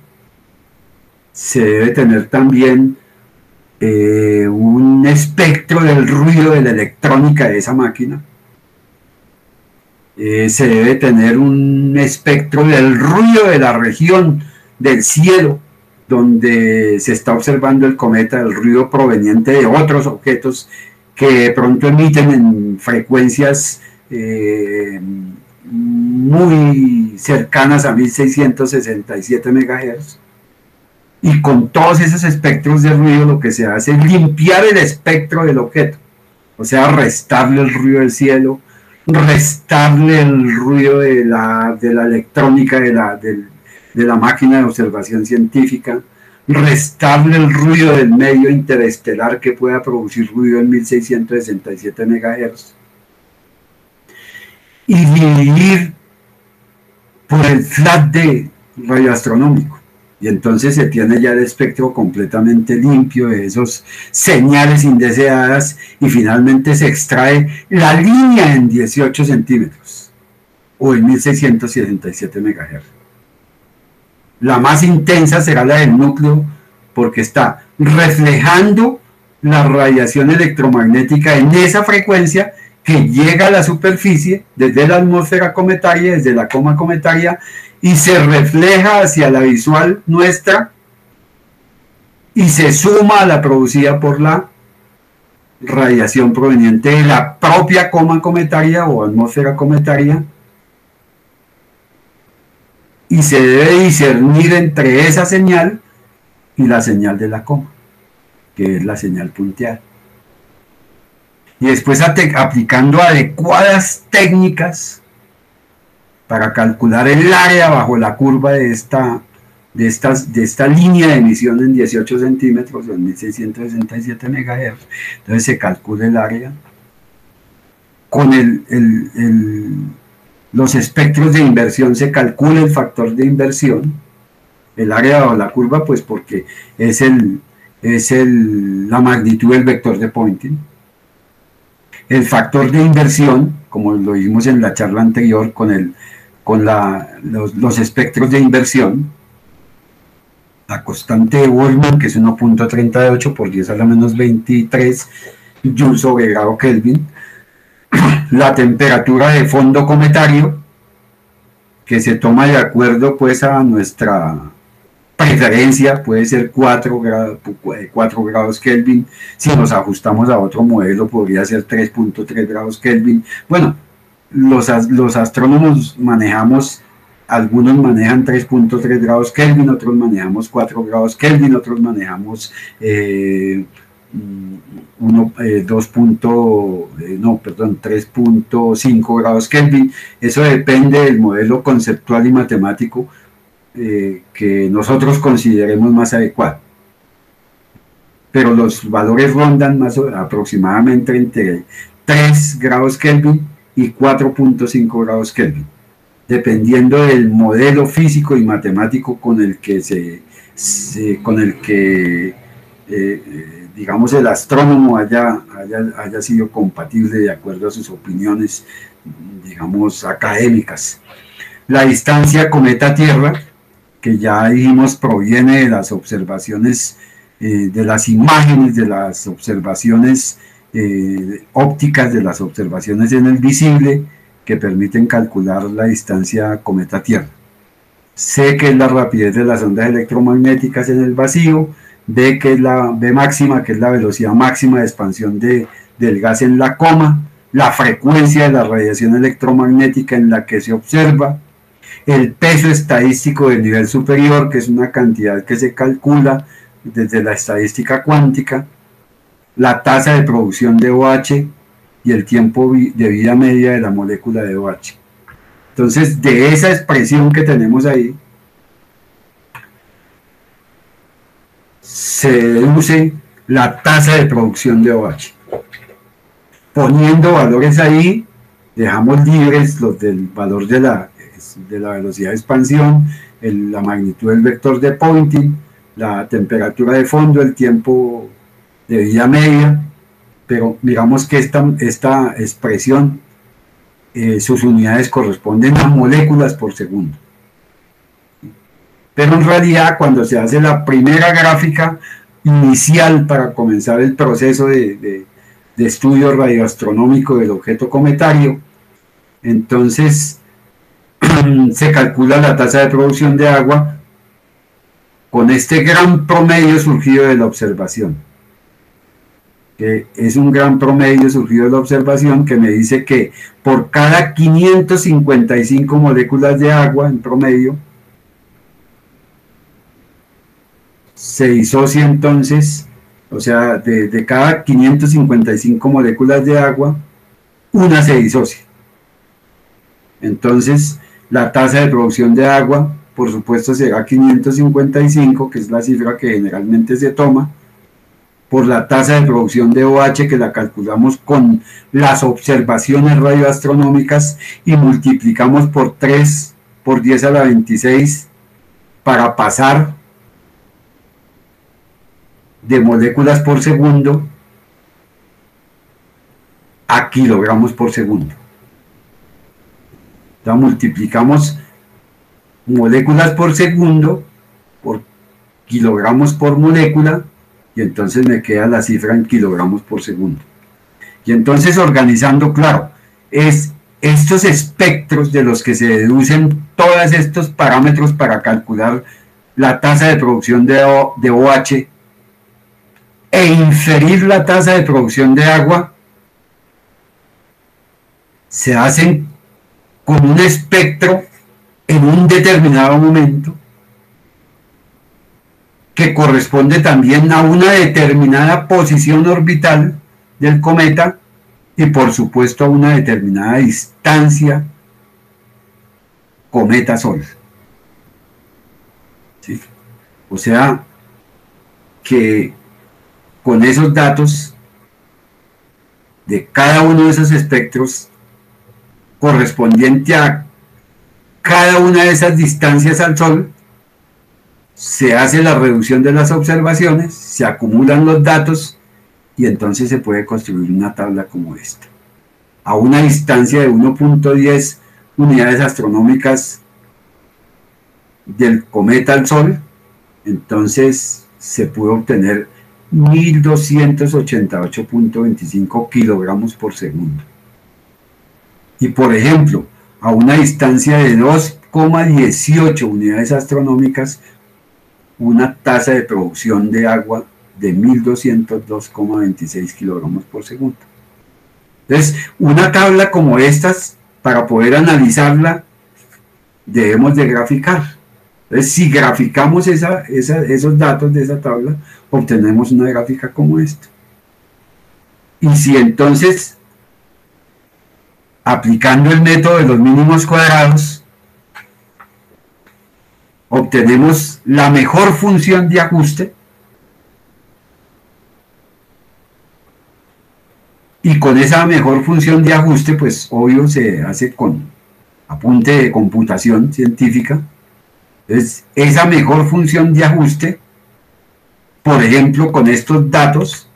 se debe tener también eh, un espectro del ruido de la electrónica de esa máquina, eh, se debe tener un espectro del ruido de la región del cielo donde se está observando el cometa, el ruido proveniente de otros objetos que pronto emiten en frecuencias eh, muy cercanas a 1667 MHz. Y con todos esos espectros de ruido lo que se hace es limpiar el espectro del objeto. O sea, restarle el ruido del cielo, restarle el ruido de la, de la electrónica de la, de la máquina de observación científica, restarle el ruido del medio interestelar que pueda producir ruido en 1667 MHz y dividir por el flat de radioastronómico. Y entonces se tiene ya el espectro completamente limpio de esos señales indeseadas y finalmente se extrae la línea en 18 centímetros o en 1667 MHz. La más intensa será la del núcleo porque está reflejando la radiación electromagnética en esa frecuencia que llega a la superficie desde la atmósfera cometaria, desde la coma cometaria, y se refleja hacia la visual nuestra y se suma a la producida por la radiación proveniente de la propia coma cometaria o atmósfera cometaria. Y se debe discernir entre esa señal y la señal de la coma, que es la señal punteada y después aplicando adecuadas técnicas para calcular el área bajo la curva de esta, de de esta línea de emisión en 18 centímetros en 1667 MHz. Entonces se calcula el área con los espectros de inversión se calcula el factor de inversión, el área bajo la curva, pues porque es, el, es el, la magnitud del vector de Poynting el factor de inversión, como lo vimos en la charla anterior con, el, con la, los, espectros de inversión, la constante de Boltzmann, que es 1.38 por 10 a la menos 23 joules sobre grado Kelvin, [clears throat] la temperatura de fondo cometario, que se toma de acuerdo pues a nuestra preferencia puede ser 4 grados, 4 grados Kelvin. Si nos ajustamos a otro modelo, podría ser 3.3 grados Kelvin. Bueno, los, los astrónomos manejamos, algunos manejan 3.3 grados Kelvin, otros manejamos 4 grados Kelvin, otros manejamos eh, 1, 2. no, perdón, 3.5 grados Kelvin. Eso depende del modelo conceptual y matemático eh, que nosotros consideremos más adecuado. Pero los valores rondan más aproximadamente entre 3 grados Kelvin y 4.5 grados Kelvin, dependiendo del modelo físico y matemático con el que se, con el que eh, digamos el astrónomo haya, haya, haya sido compatible de acuerdo a sus opiniones, digamos, académicas. La distancia cometa-tierra que ya dijimos proviene de las observaciones, eh, de las imágenes, de las observaciones eh, ópticas, de las observaciones en el visible, que permiten calcular la distancia cometa-tierra. Sé que es la rapidez de las ondas electromagnéticas en el vacío, B que es la máxima, que es la velocidad máxima de expansión de, del gas en la coma, la frecuencia de la radiación electromagnética en la que se observa, el peso estadístico del nivel superior, que es una cantidad que se calcula desde la estadística cuántica, la tasa de producción de OH y el tiempo de vida media de la molécula de OH. Entonces, de esa expresión que tenemos ahí, se deduce la tasa de producción de OH. Poniendo valores ahí, dejamos libres los del valor de la de la velocidad de expansión, la magnitud del vector de Poynting, la temperatura de fondo, el tiempo de vida media, pero digamos que esta, esta expresión, eh, sus unidades corresponden a moléculas por segundo. Pero en realidad cuando se hace la primera gráfica inicial para comenzar el proceso de estudio radioastronómico del objeto cometario, entonces se calcula la tasa de producción de agua con este gran promedio surgido de la observación. Que es un gran promedio surgido de la observación que me dice que por cada 555 moléculas de agua en promedio, se disocia entonces, o sea, de, de cada 555 moléculas de agua, una se disocia. Entonces, la tasa de producción de agua, por supuesto, será 555, que es la cifra que generalmente se toma, por la tasa de producción de OH que la calculamos con las observaciones radioastronómicas y multiplicamos por 3 por 10 a la 26 para pasar de moléculas por segundo a kilogramos por segundo multiplicamos moléculas por segundo por kilogramos por molécula y entonces me queda la cifra en kilogramos por segundo. Y entonces organizando, claro, es estos espectros de los que se deducen todos estos parámetros para calcular la tasa de producción de, de OH e inferir la tasa de producción de agua, se hacen con un espectro en un determinado momento que corresponde también a una determinada posición orbital del cometa y por supuesto a una determinada distancia cometa-sol. O sea, que con esos datos de cada uno de esos espectros correspondiente a cada una de esas distancias al Sol, se hace la reducción de las observaciones, se acumulan los datos y entonces se puede construir una tabla como esta. A una distancia de 1.10 unidades astronómicas del cometa al Sol, entonces se puede obtener 1288.25 kilogramos por segundo y por ejemplo, a una distancia de 2,18 unidades astronómicas, una tasa de producción de agua de 1202,26 kilogramos por segundo. Entonces, una tabla como estas, para poder analizarla, debemos de graficar. Entonces, si graficamos esos datos de esa tabla, obtenemos una gráfica como esta. Y si entonces, aplicando el método de los mínimos cuadrados, obtenemos la mejor función de ajuste, y con esa mejor función de ajuste, pues obvio se hace con apunte de computación científica, es esa mejor función de ajuste, por ejemplo, con estos datos,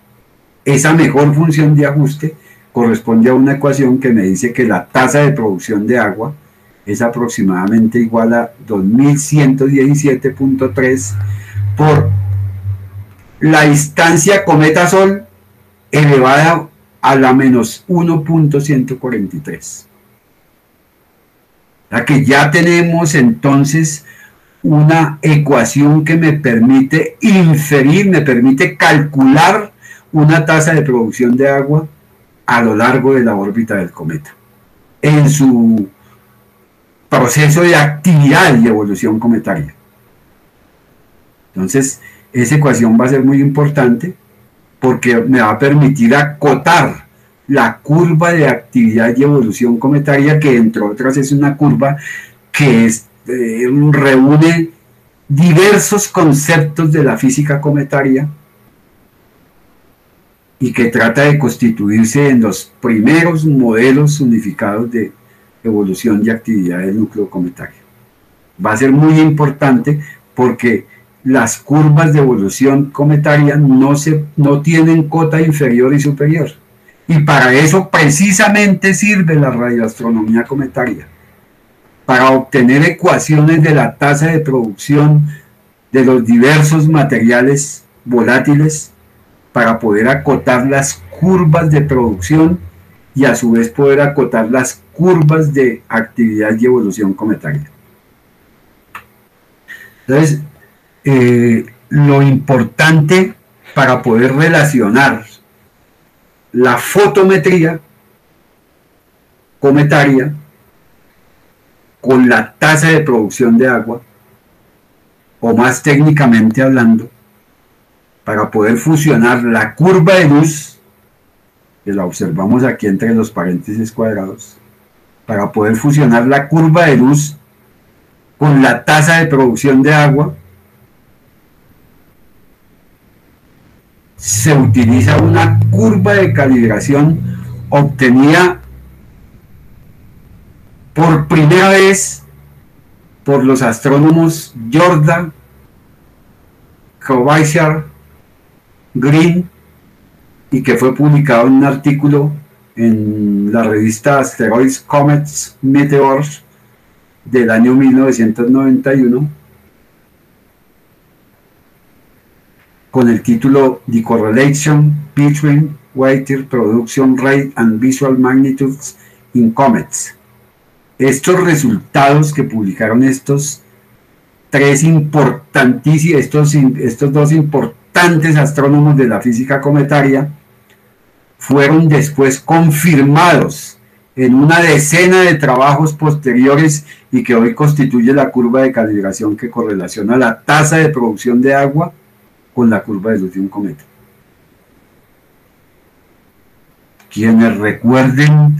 esa mejor función de ajuste corresponde a una ecuación que me dice que la tasa de producción de agua es aproximadamente igual a 2117.3 por la distancia cometa-sol elevada a la menos 1.143. La que ya tenemos entonces una ecuación que me permite inferir, me permite calcular una tasa de producción de agua a lo largo de la órbita del cometa, en su proceso de actividad y evolución cometaria. Entonces, esa ecuación va a ser muy importante porque me va a permitir acotar la curva de actividad y evolución cometaria, que entre otras es una curva que eh, reúne diversos conceptos de la física cometaria y que trata de constituirse en los primeros modelos unificados de evolución y actividad del núcleo cometario. Va a ser muy importante porque las curvas de evolución cometaria no, se, no tienen cota inferior y superior. Y para eso precisamente sirve la radioastronomía cometaria para obtener ecuaciones de la tasa de producción de los diversos materiales volátiles para poder acotar las curvas de producción y a su vez poder acotar las curvas de actividad y evolución cometaria. Entonces, eh, lo importante para poder relacionar la fotometría cometaria con la tasa de producción de agua, o más técnicamente hablando, para poder fusionar la curva de luz, que la observamos aquí entre los paréntesis cuadrados, para poder fusionar la curva de luz con la tasa de producción de agua, se utiliza una curva de calibración obtenida por primera vez por los astrónomos Jordan, Kowalski, Green y que fue publicado en un artículo en la revista Asteroids, Comets, Meteors del año 1991 con el título The Correlation Between Water Production Rate and Visual Magnitudes in Comets estos resultados que publicaron estos tres importantísimos, estos, estos dos importantes astrónomos de la física cometaria, fueron después confirmados en una decena de trabajos posteriores y que hoy constituye la curva de calibración que correlaciona la tasa de producción de agua con la curva de luz de un cometa. Quienes recuerden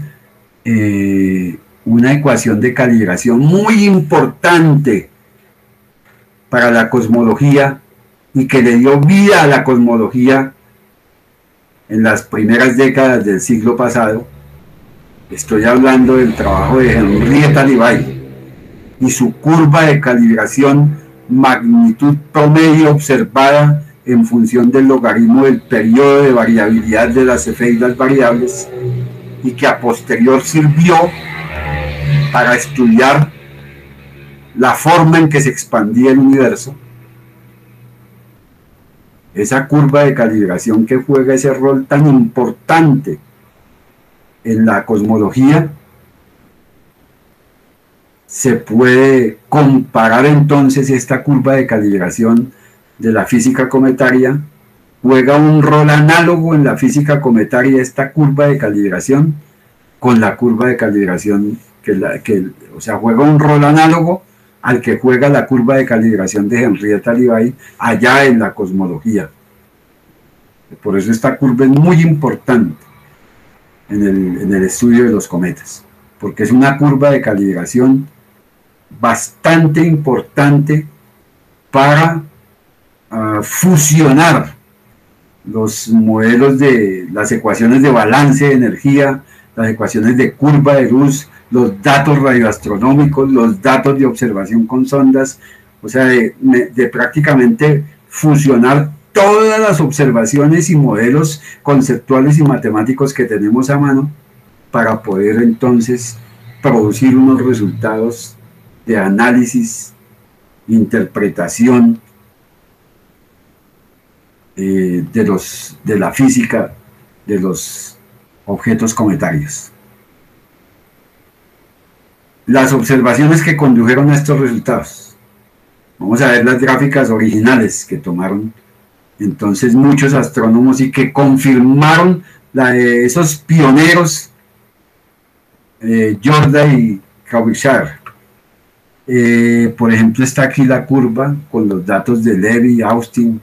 eh, una ecuación de calibración muy importante para la cosmología y que le dio vida a la cosmología en las primeras décadas del siglo pasado. Estoy hablando del trabajo de Henrietta Levi y su curva de calibración magnitud promedio observada en función del logaritmo del periodo de variabilidad de las efeidas variables y que a posterior sirvió para estudiar la forma en que se expandía el universo, esa curva de calibración que juega ese rol tan importante en la cosmología, se puede comparar entonces esta curva de calibración de la física cometaria, juega un rol análogo en la física cometaria esta curva de calibración con la curva de calibración que, la, que o sea, juega un rol análogo al que juega la curva de calibración de Henrietta Leavitt allá en la cosmología. Por eso esta curva es muy importante. en el, estudio de los cometas, porque es una curva de calibración bastante importante para ah, fusionar los modelos de las ecuaciones de balance de energía, las ecuaciones de curva de luz, los datos radioastronómicos, los datos de observación con sondas, o sea, de, prácticamente fusionar todas las observaciones y modelos conceptuales y matemáticos que tenemos a mano para poder entonces producir unos resultados de análisis, interpretación eh, de, los, de la física de los objetos cometarios. Las observaciones que condujeron a estos resultados. Vamos a ver las gráficas originales que tomaron entonces muchos astrónomos y que confirmaron la de esos pioneros, eh, Jordan y Kawishar. Eh, por ejemplo, está aquí la curva con los datos de Levy, Austin,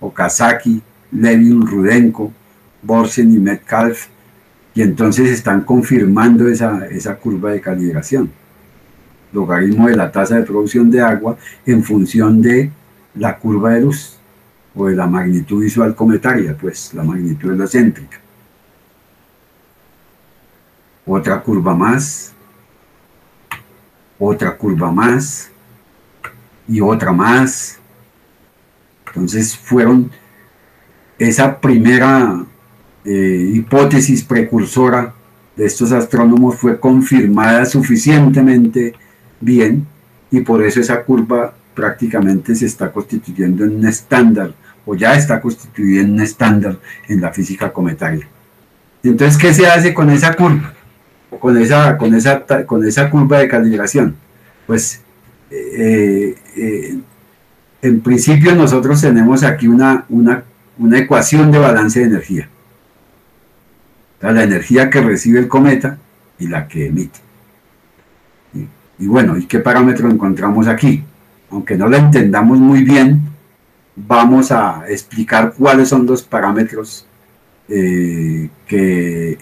Okazaki, Levin, Rudenko, Borsen y Metcalf, y entonces están confirmando esa, esa curva de calibración. Logaritmo de la tasa de producción de agua en función de la curva de luz o de la magnitud visual cometaria, pues la magnitud de la céntrica. Otra curva más, otra curva más y otra más. Entonces fueron esa primera eh, hipótesis precursora de estos astrónomos fue confirmada suficientemente bien y por eso esa curva prácticamente se está constituyendo en un estándar o ya está constituida en un estándar en la física cometaria. Entonces, ¿qué se hace con esa curva? Con esa, con esa, con esa curva de calibración. Pues, eh, eh, en principio nosotros tenemos aquí una, una, ecuación de balance de energía. La energía que recibe el cometa y la que emite. Y, bueno, ¿y qué parámetro encontramos aquí? Aunque no la entendamos muy bien, vamos a explicar cuáles son los parámetros eh, que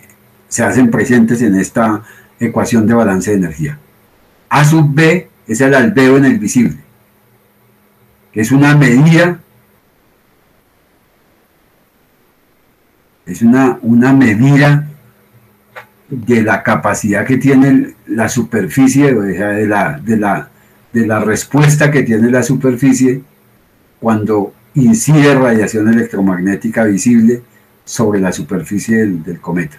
se hacen presentes en esta ecuación de balance de energía. A sub B es el albeo en el visible, que es una medida, es una, una medida de la capacidad que tiene la superficie, o sea, de la, de, la, de la respuesta que tiene la superficie cuando incide radiación electromagnética visible sobre la superficie del, cometa.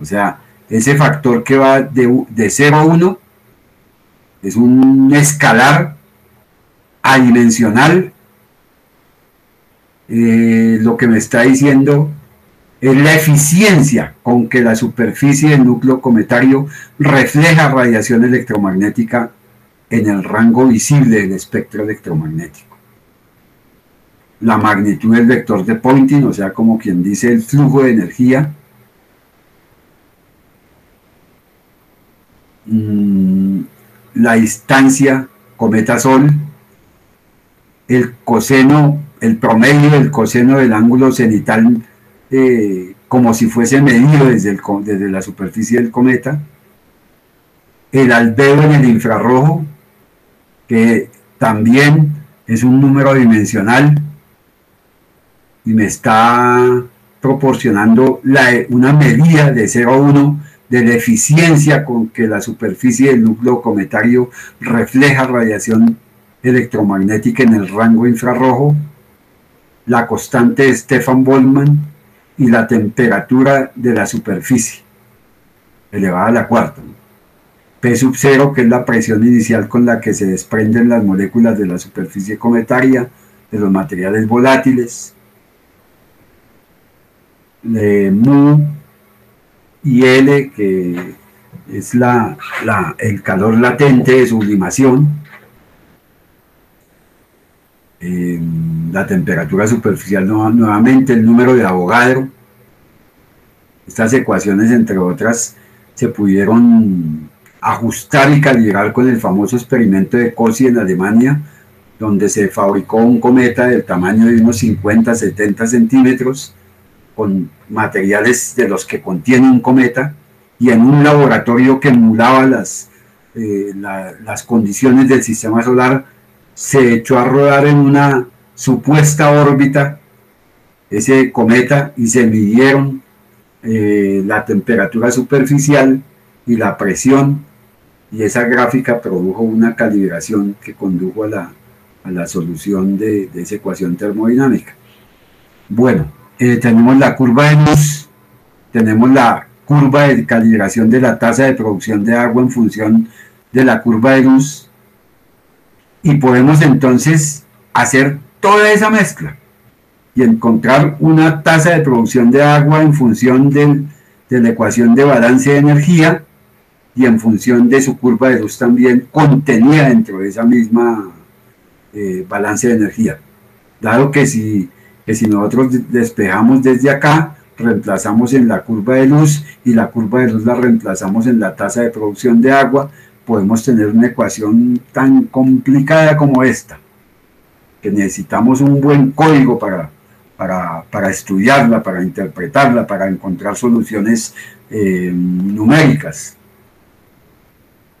O sea, ese factor que va de, de 0 a 1 es un escalar adimensional. Eh, lo que me está diciendo es la eficiencia con que la superficie del núcleo cometario refleja radiación electromagnética en el rango visible del espectro electromagnético la magnitud del vector de Poynting, o sea, como quien dice el flujo de energía. Mm, la distancia cometa-sol, el coseno, el promedio del coseno del ángulo cenital, eh, como si fuese medido desde, la superficie del cometa, el albedo en el infrarrojo, que también es un número dimensional, y me está proporcionando una medida de 0 a 1 de la eficiencia con que la superficie del núcleo cometario refleja radiación electromagnética en el rango infrarrojo, la constante de Stefan Boltzmann y la temperatura de la superficie, elevada a la cuarta. P sub 0, que es la presión inicial con la que se desprenden las moléculas de la superficie cometaria, de los materiales volátiles, mu y L, que es la, el calor latente de sublimación, em, la temperatura superficial nuevamente, el número de Avogadro. Estas ecuaciones, entre otras, se pudieron ajustar y calibrar con el famoso experimento de Cosi en Alemania, donde se fabricó un cometa del tamaño de unos 50-70 centímetros, con materiales de los que contiene un cometa y en un laboratorio que emulaba las, eh, las condiciones del sistema solar, se echó a rodar en una supuesta órbita ese cometa y se midieron eh, la temperatura superficial y la presión y esa gráfica produjo una calibración que condujo a la, a la solución de, esa ecuación termodinámica. Bueno, eh, tenemos la curva de luz, tenemos la curva de calibración de la tasa de producción de agua en función de la curva de luz y podemos entonces hacer toda esa mezcla y encontrar una tasa de producción de agua en función de la ecuación de balance de energía y en función de su curva de luz también contenida dentro de esa misma eh, balance de energía. Dado que si, que si nosotros despejamos desde acá, reemplazamos en la curva de luz y la curva de luz la reemplazamos en la tasa de producción de agua, podemos tener una ecuación tan complicada como esta, que necesitamos un buen código para, para, estudiarla, para interpretarla, para encontrar soluciones eh, numéricas.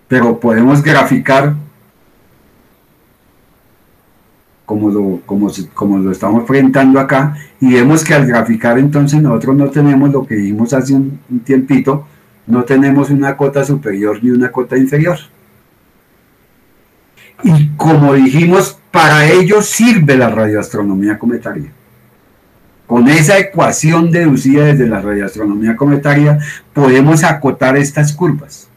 Pero podemos graficar como lo, como, como lo estamos presentando acá, y vemos que al graficar entonces nosotros no tenemos lo que dijimos hace un tiempito, no tenemos una cota superior ni una cota inferior. Y como dijimos, para ello sirve la radioastronomía cometaria. Con esa ecuación deducida desde la radioastronomía cometaria, podemos acotar estas curvas.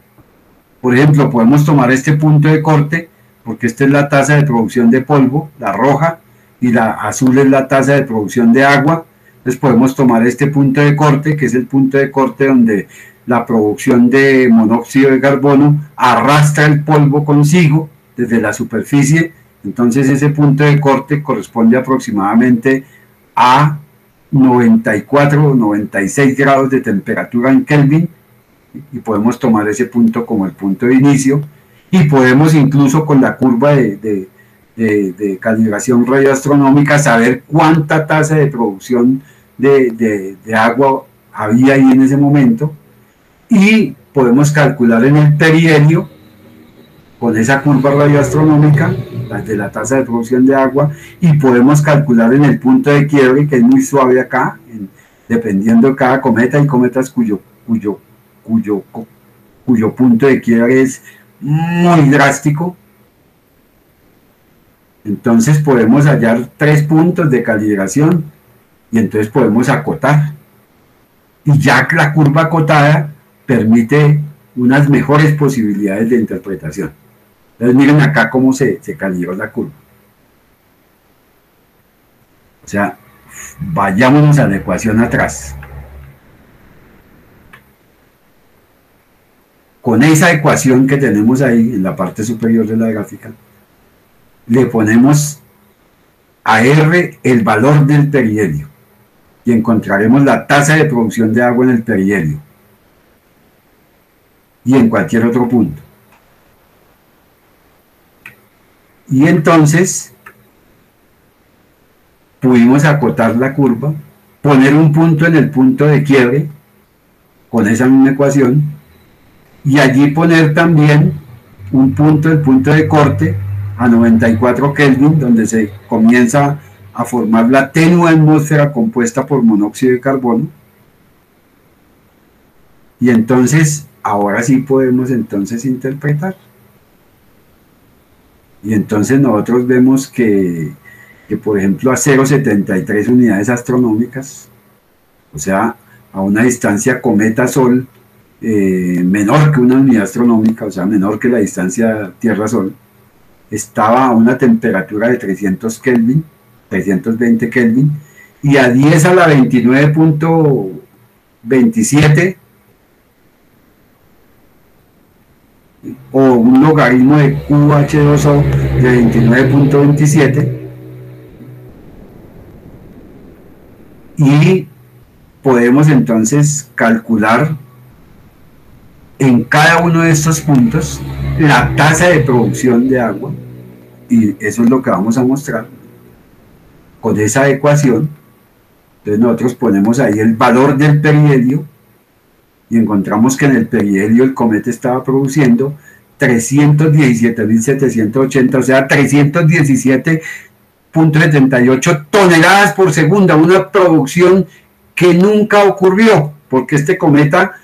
Por ejemplo, podemos tomar este punto de corte, porque esta es la tasa de producción de polvo, la roja, y la azul es la tasa de producción de agua. Entonces podemos tomar este punto de corte, que es el punto de corte donde la producción de monóxido de carbono arrastra el polvo consigo desde la superficie. Entonces ese punto de corte corresponde aproximadamente a 94 o 96 grados de temperatura en Kelvin. Y podemos tomar ese punto como el punto de inicio. Y podemos incluso con la curva de, de, calibración radioastronómica saber cuánta tasa de producción de, agua había ahí en ese momento y podemos calcular en el perihelio con esa curva radioastronómica de la tasa de producción de agua y podemos calcular en el punto de quiebre que es muy suave acá, dependiendo de cada cometa, hay cometas cuyo, cuyo, cuyo, cuyo punto de quiebre es muy drástico. Entonces podemos hallar tres puntos de calibración y entonces podemos acotar. Y ya la curva acotada permite unas mejores posibilidades de interpretación. Entonces miren acá cómo se, se calibró la curva. O sea, vayámonos a la ecuación atrás. Con esa ecuación que tenemos ahí en la parte superior de la gráfica, le ponemos a R el valor del perihelio y encontraremos la tasa de producción de agua en el perihelio y en cualquier otro punto. Y entonces pudimos acotar la curva, poner un punto en el punto de quiebre con esa misma ecuación y allí poner también un punto, el punto de corte a 94 Kelvin, donde se comienza a formar la tenue atmósfera compuesta por monóxido de carbono. Y entonces, ahora sí podemos entonces interpretar. Y entonces nosotros vemos que, por ejemplo, a 0,73 unidades astronómicas, o sea, a una distancia cometa-sol eh, menor que una unidad astronómica, o sea, menor que la distancia Tierra-Sol, estaba a una temperatura de 300 Kelvin, 320 Kelvin, y a 10 a la 29.27 o un logaritmo de QH2O de 29.27 y podemos entonces calcular en cada uno de estos puntos la tasa de producción de agua. Y eso es lo que vamos a mostrar con esa ecuación. Entonces nosotros ponemos ahí el valor del perihelio y encontramos que en el perihelio el cometa estaba produciendo 317.780, o sea, 317.78 toneladas por segundo, una producción que nunca ocurrió, porque este cometa,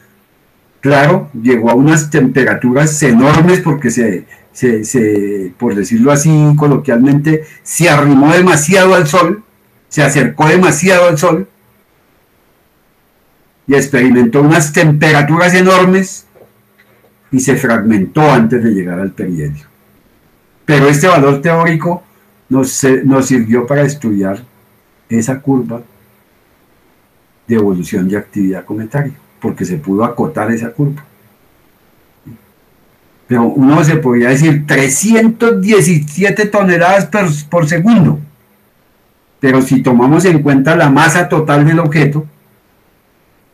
claro, llegó a unas temperaturas enormes porque se, se, por decirlo así coloquialmente, se arrimó demasiado al Sol, se acercó demasiado al Sol y experimentó unas temperaturas enormes y se fragmentó antes de llegar al perihelio. Pero este valor teórico nos, nos sirvió para estudiar esa curva de evolución de actividad cometaria, porque se pudo acotar esa curva. Pero uno se podría decir 317 toneladas por, segundo. Pero si tomamos en cuenta la masa total del objeto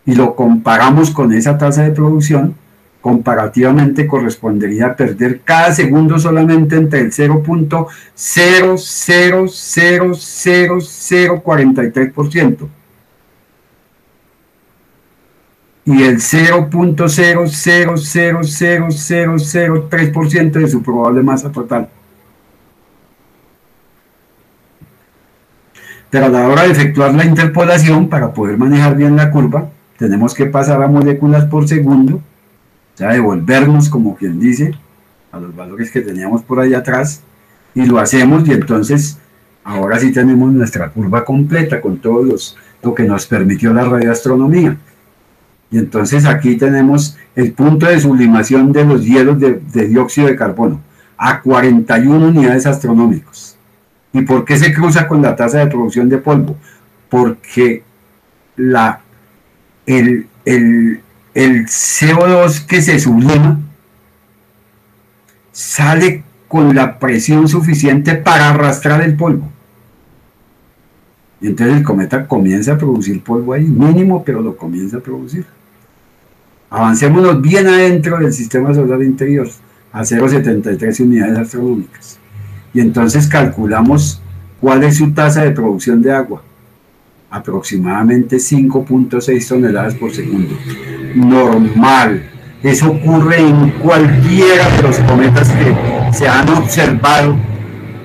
y lo comparamos con esa tasa de producción, comparativamente correspondería perder cada segundo solamente entre el 0.0000043% y el 0.000003% de su probable masa total. Pero a la hora de efectuar la interpolación, para poder manejar bien la curva, tenemos que pasar a moléculas por segundo, o sea, devolvernos, como quien dice, a los valores que teníamos por ahí atrás, y lo hacemos, y entonces ahora sí tenemos nuestra curva completa con todo los, lo que nos permitió la radioastronomía. Y entonces aquí tenemos el punto de sublimación de los hielos de, dióxido de carbono a 41 unidades astronómicos. ¿Y por qué se cruza con la tasa de producción de polvo? Porque la, el, el, el CO2 que se sublima sale con la presión suficiente para arrastrar el polvo. Y entonces el cometa comienza a producir polvo ahí, mínimo, pero lo comienza a producir. Avancémonos bien adentro del sistema solar interior, a 0,73 unidades astronómicas. Y entonces calculamos cuál es su tasa de producción de agua. Aproximadamente 5.6 toneladas por segundo. Normal. Eso ocurre en cualquiera de los cometas que se han observado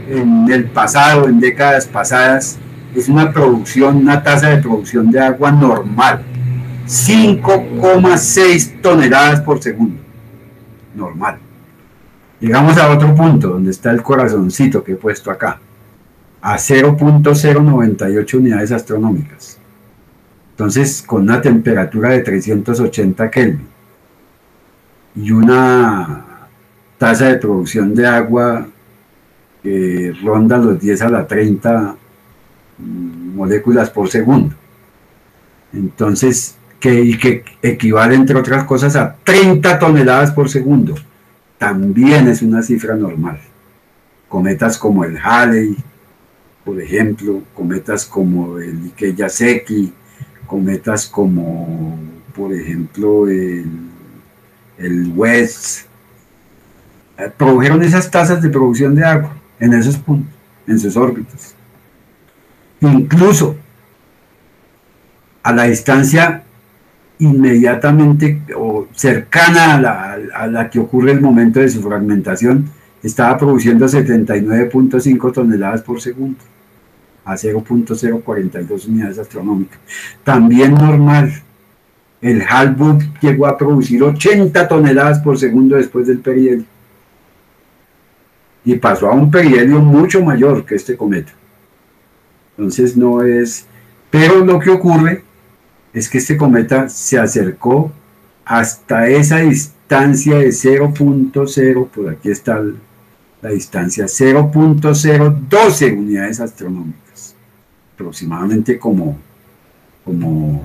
en el pasado, en décadas pasadas. Es una producción, una tasa de producción de agua normal 5,6 toneladas por segundo. Normal. Llegamos a otro punto donde está el corazoncito que he puesto acá. A 0.098 unidades astronómicas. Entonces, con una temperatura de 380 Kelvin y una tasa de producción de agua que ronda los 10 a la 30 moléculas por segundo. Entonces, que, que equivale, entre otras cosas, a 30 toneladas por segundo. También es una cifra normal. Cometas como el Halley, por ejemplo, cometas como el Ikeyaseki, cometas como, por ejemplo, el, West, eh, produjeron esas tasas de producción de agua en esos puntos, en sus órbitas. Incluso a la distancia inmediatamente o cercana a la, que ocurre el momento de su fragmentación, estaba produciendo 79.5 toneladas por segundo, a 0.042 unidades astronómicas. También normal, el Halbut llegó a producir 80 toneladas por segundo después del perihelio. Y pasó a un perihelio mucho mayor que este cometa. Entonces no es... Pero lo que ocurre es que este cometa se acercó hasta esa distancia de 0.0, por aquí está la distancia, 0.012 unidades astronómicas, aproximadamente como, como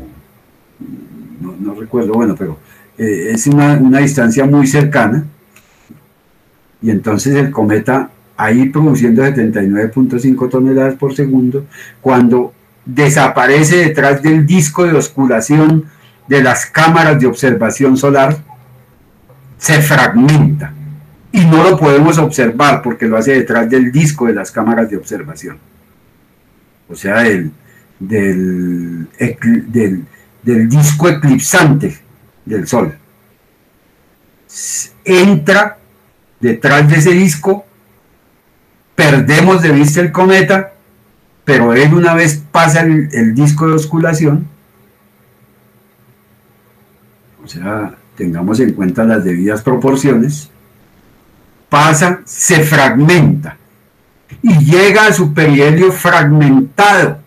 no, recuerdo, bueno, pero eh, es una, una distancia muy cercana, y entonces el cometa ahí produciendo 79.5 toneladas por segundo, cuando desaparece detrás del disco de oscuración de las cámaras de observación solar, se fragmenta y no lo podemos observar porque lo hace detrás del disco de las cámaras de observación. O sea, el, del, del, del disco eclipsante del Sol. Entra detrás de ese disco, perdemos de vista el cometa, pero él una vez pasa el, disco de osculación, o sea, tengamos en cuenta las debidas proporciones, pasa, se fragmenta y llega a su perihelio fragmentado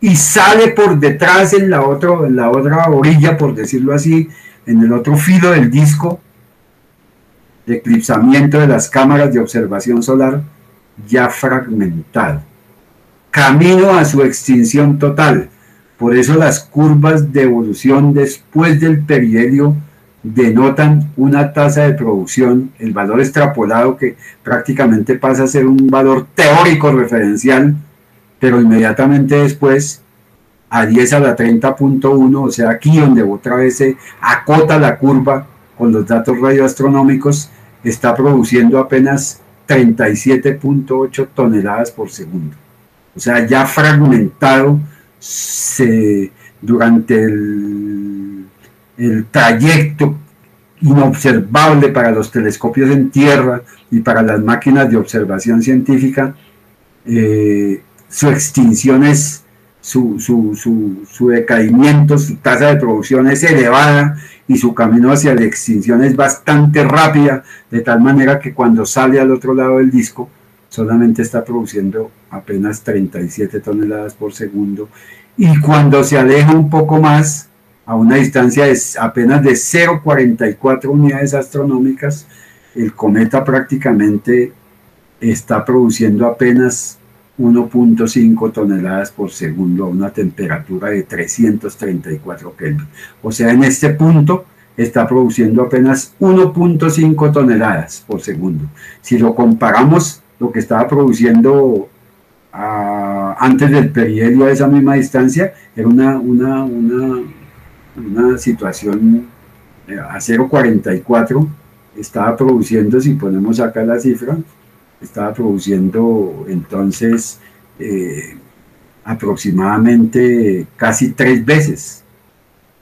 y sale por detrás en la, en la otra orilla, por decirlo así, en el otro filo del disco de eclipsamiento de las cámaras de observación solar ya fragmentado. Camino a su extinción total. Por eso las curvas de evolución después del perihelio denotan una tasa de producción, el valor extrapolado que prácticamente pasa a ser un valor teórico referencial, pero inmediatamente después a 10 a la 30.1, o sea, aquí donde otra vez se acota la curva con los datos radioastronómicos, está produciendo apenas 37.8 toneladas por segundo. O sea, ya fragmentado se, durante el, el trayecto inobservable para los telescopios en tierra y para las máquinas de observación científica, eh, su extinción es, su, su, su, decaimiento, su tasa de producción es elevada y su camino hacia la extinción es bastante rápida, de tal manera que cuando sale al otro lado del disco solamente está produciendo apenas 37 toneladas por segundo. Y cuando se aleja un poco más, a una distancia de apenas de 0,44 unidades astronómicas, el cometa prácticamente está produciendo apenas 1.5 toneladas por segundo a una temperatura de 334 Kelvin. O sea, en este punto está produciendo apenas 1.5 toneladas por segundo. Si lo comparamos, lo que estaba produciendo ah, antes del perihelio a esa misma distancia, era una, una, una, una situación eh, a 0.44, estaba produciendo, si ponemos acá la cifra, estaba produciendo entonces eh, aproximadamente casi tres veces.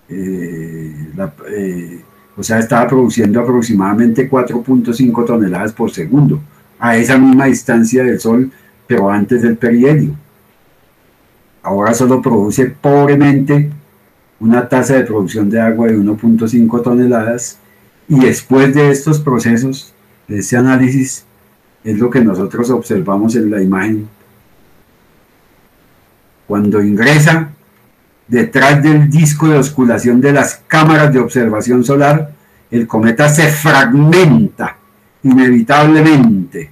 Eh, eh, o sea, estaba produciendo aproximadamente 4.5 toneladas por segundo a esa misma distancia del Sol, pero antes del perihelio. Ahora solo produce pobremente una tasa de producción de agua de 1.5 toneladas y después de estos procesos, de ese análisis, es lo que nosotros observamos en la imagen. Cuando ingresa detrás del disco de osculación de las cámaras de observación solar, el cometa se fragmenta inevitablemente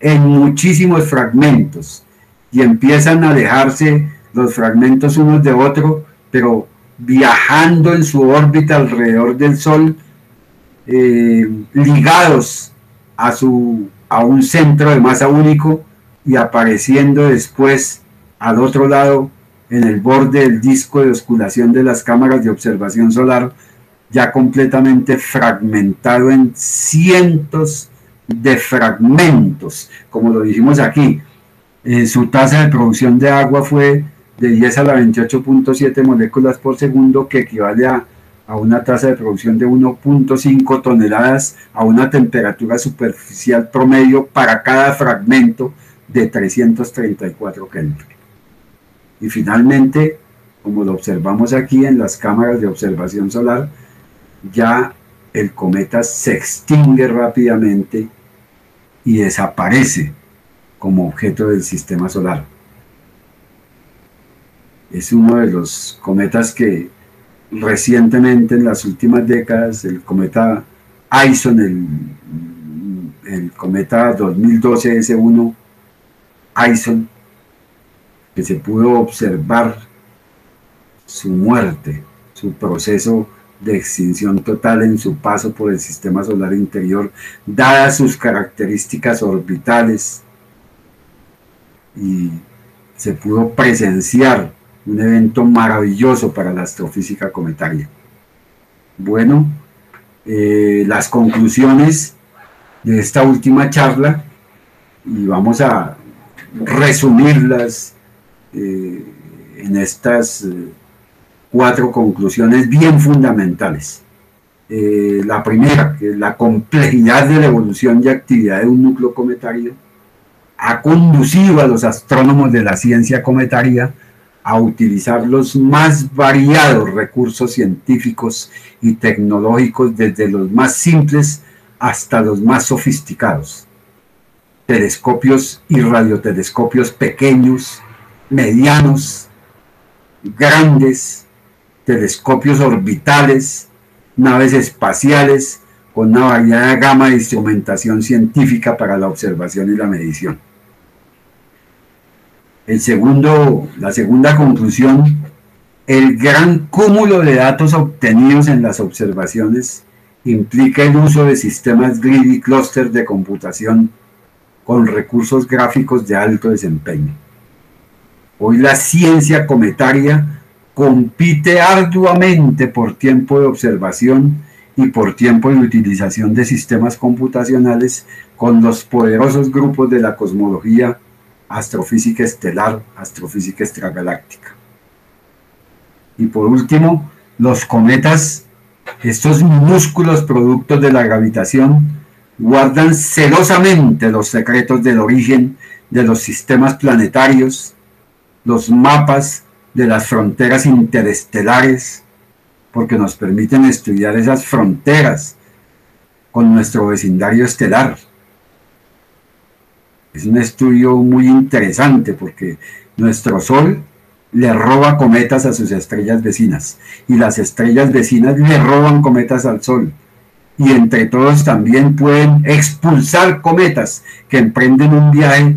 en muchísimos fragmentos y empiezan a dejarse los fragmentos unos de otros, pero viajando en su órbita alrededor del Sol, eh, ligados a su a un centro de masa único y apareciendo después al otro lado en el borde del disco de osculación de las cámaras de observación solar, ya completamente fragmentado en cientos de fragmentos, como lo dijimos aquí. Eh, su tasa de producción de agua fue de 10 a la 28.7 moléculas por segundo, que equivale a a una tasa de producción de 1.5 toneladas a una temperatura superficial promedio para cada fragmento de 334 Kelvin. Y finalmente, como lo observamos aquí en las cámaras de observación solar, ya el cometa se extingue rápidamente y desaparece como objeto del sistema solar. Es uno de los cometas que recientemente, en las últimas décadas, el cometa Ison, el, cometa 2012 S1 Ison, que se pudo observar su muerte, su proceso de extinción total en su paso por el sistema solar interior, dadas sus características orbitales, y se pudo presenciar un evento maravilloso para la astrofísica cometaria. Bueno, eh, las conclusiones de esta última charla y vamos a resumirlas eh, en estas eh, cuatro conclusiones bien fundamentales. la primera, que la complejidad de la evolución y actividad de un núcleo cometario ha conducido a los astrónomos de la ciencia cometaria a utilizar los más variados recursos científicos y tecnológicos, desde los más simples hasta los más sofisticados. Telescopios y radiotelescopios pequeños, medianos, grandes, telescopios orbitales, naves espaciales, con una variada gama de instrumentación científica para la observación y la medición. El segundo, la segunda conclusión, el gran cúmulo de datos obtenidos en las observaciones implica el uso de sistemas grid y clúster de computación con recursos gráficos de alto desempeño. Hoy la ciencia cometaria compite arduamente por tiempo de observación y por tiempo de utilización de sistemas computacionales con los poderosos grupos de la cosmología astrofísica estelar, astrofísica extragaláctica. Y por último, los cometas, estos minúsculos productos de la gravitación, guardan celosamente los secretos del origen de los sistemas planetarios, los mapas de las fronteras interestelares, porque nos permiten estudiar esas fronteras con nuestro vecindario estelar es un estudio muy interesante porque nuestro Sol le roba cometas a sus estrellas vecinas y las estrellas vecinas le roban cometas al Sol. Y entre todos también pueden expulsar cometas que emprenden un viaje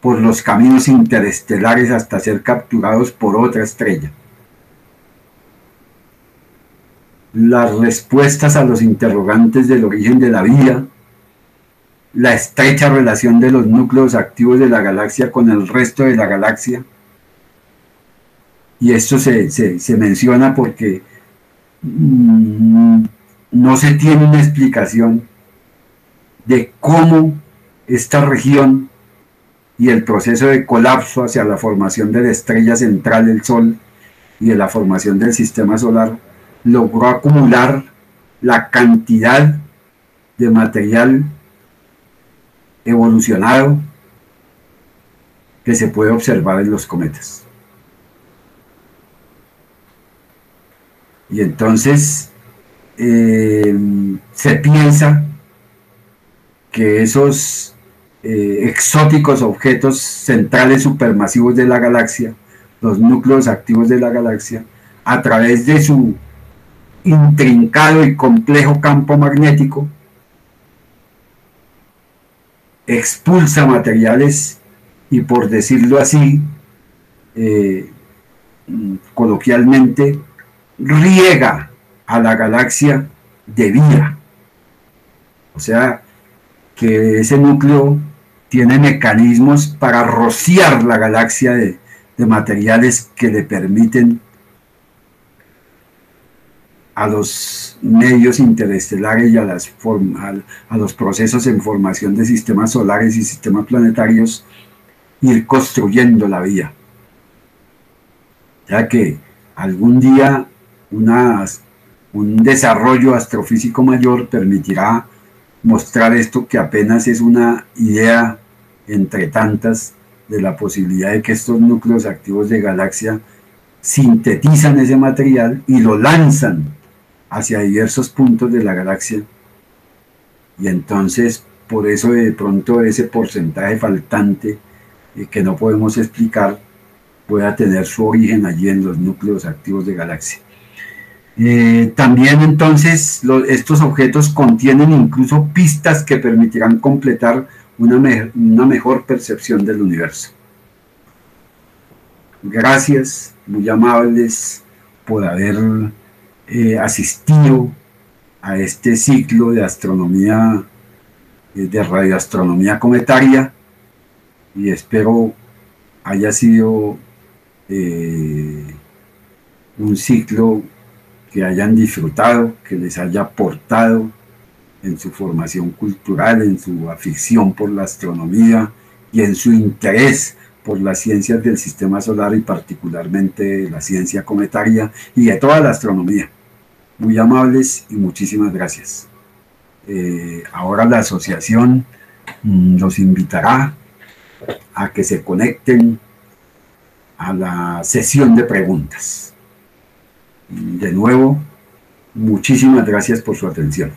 por los caminos interestelares hasta ser capturados por otra estrella. Las respuestas a los interrogantes del origen de la vida la estrecha relación de los núcleos activos de la galaxia con el resto de la galaxia. Y esto se, menciona porque mm, no se tiene una explicación de cómo esta región y el proceso de colapso hacia la formación de la estrella central del Sol y de la formación del sistema solar logró acumular la cantidad de material evolucionado que se puede observar en los cometas. Y entonces eh, se piensa que esos eh, exóticos objetos centrales supermasivos de la galaxia, los núcleos activos de la galaxia, a través de su intrincado y complejo campo magnético, expulsa materiales y por decirlo así, eh, coloquialmente, riega a la galaxia de vida. O sea, que ese núcleo tiene mecanismos para rociar la galaxia de, de materiales que le permiten a los medios interestelares y a, las a los procesos en formación de sistemas solares y sistemas planetarios, ir construyendo la vía. Ya que algún día un desarrollo astrofísico mayor permitirá mostrar esto que apenas es una idea entre tantas de la posibilidad de que estos núcleos activos de galaxia sintetizan ese material y lo lanzan hacia diversos puntos de la galaxia y entonces por eso de pronto ese porcentaje faltante eh, que no podemos explicar pueda tener su origen allí en los núcleos activos de galaxia. Eh, también entonces estos objetos contienen incluso pistas que permitirán completar una, una mejor percepción del universo. Gracias, muy amables por haber eh, asistido a este ciclo de astronomía, eh, de radioastronomía cometaria, y espero haya sido eh, un ciclo que hayan disfrutado, que les haya aportado en su formación cultural, en su afición por la astronomía y en su interés por las ciencias del sistema solar y particularmente la ciencia cometaria y de toda la astronomía. Muy amables y muchísimas gracias. Eh, ahora la asociación mm, los invitará a que se conecten a la sesión de preguntas. De nuevo, muchísimas gracias por su atención.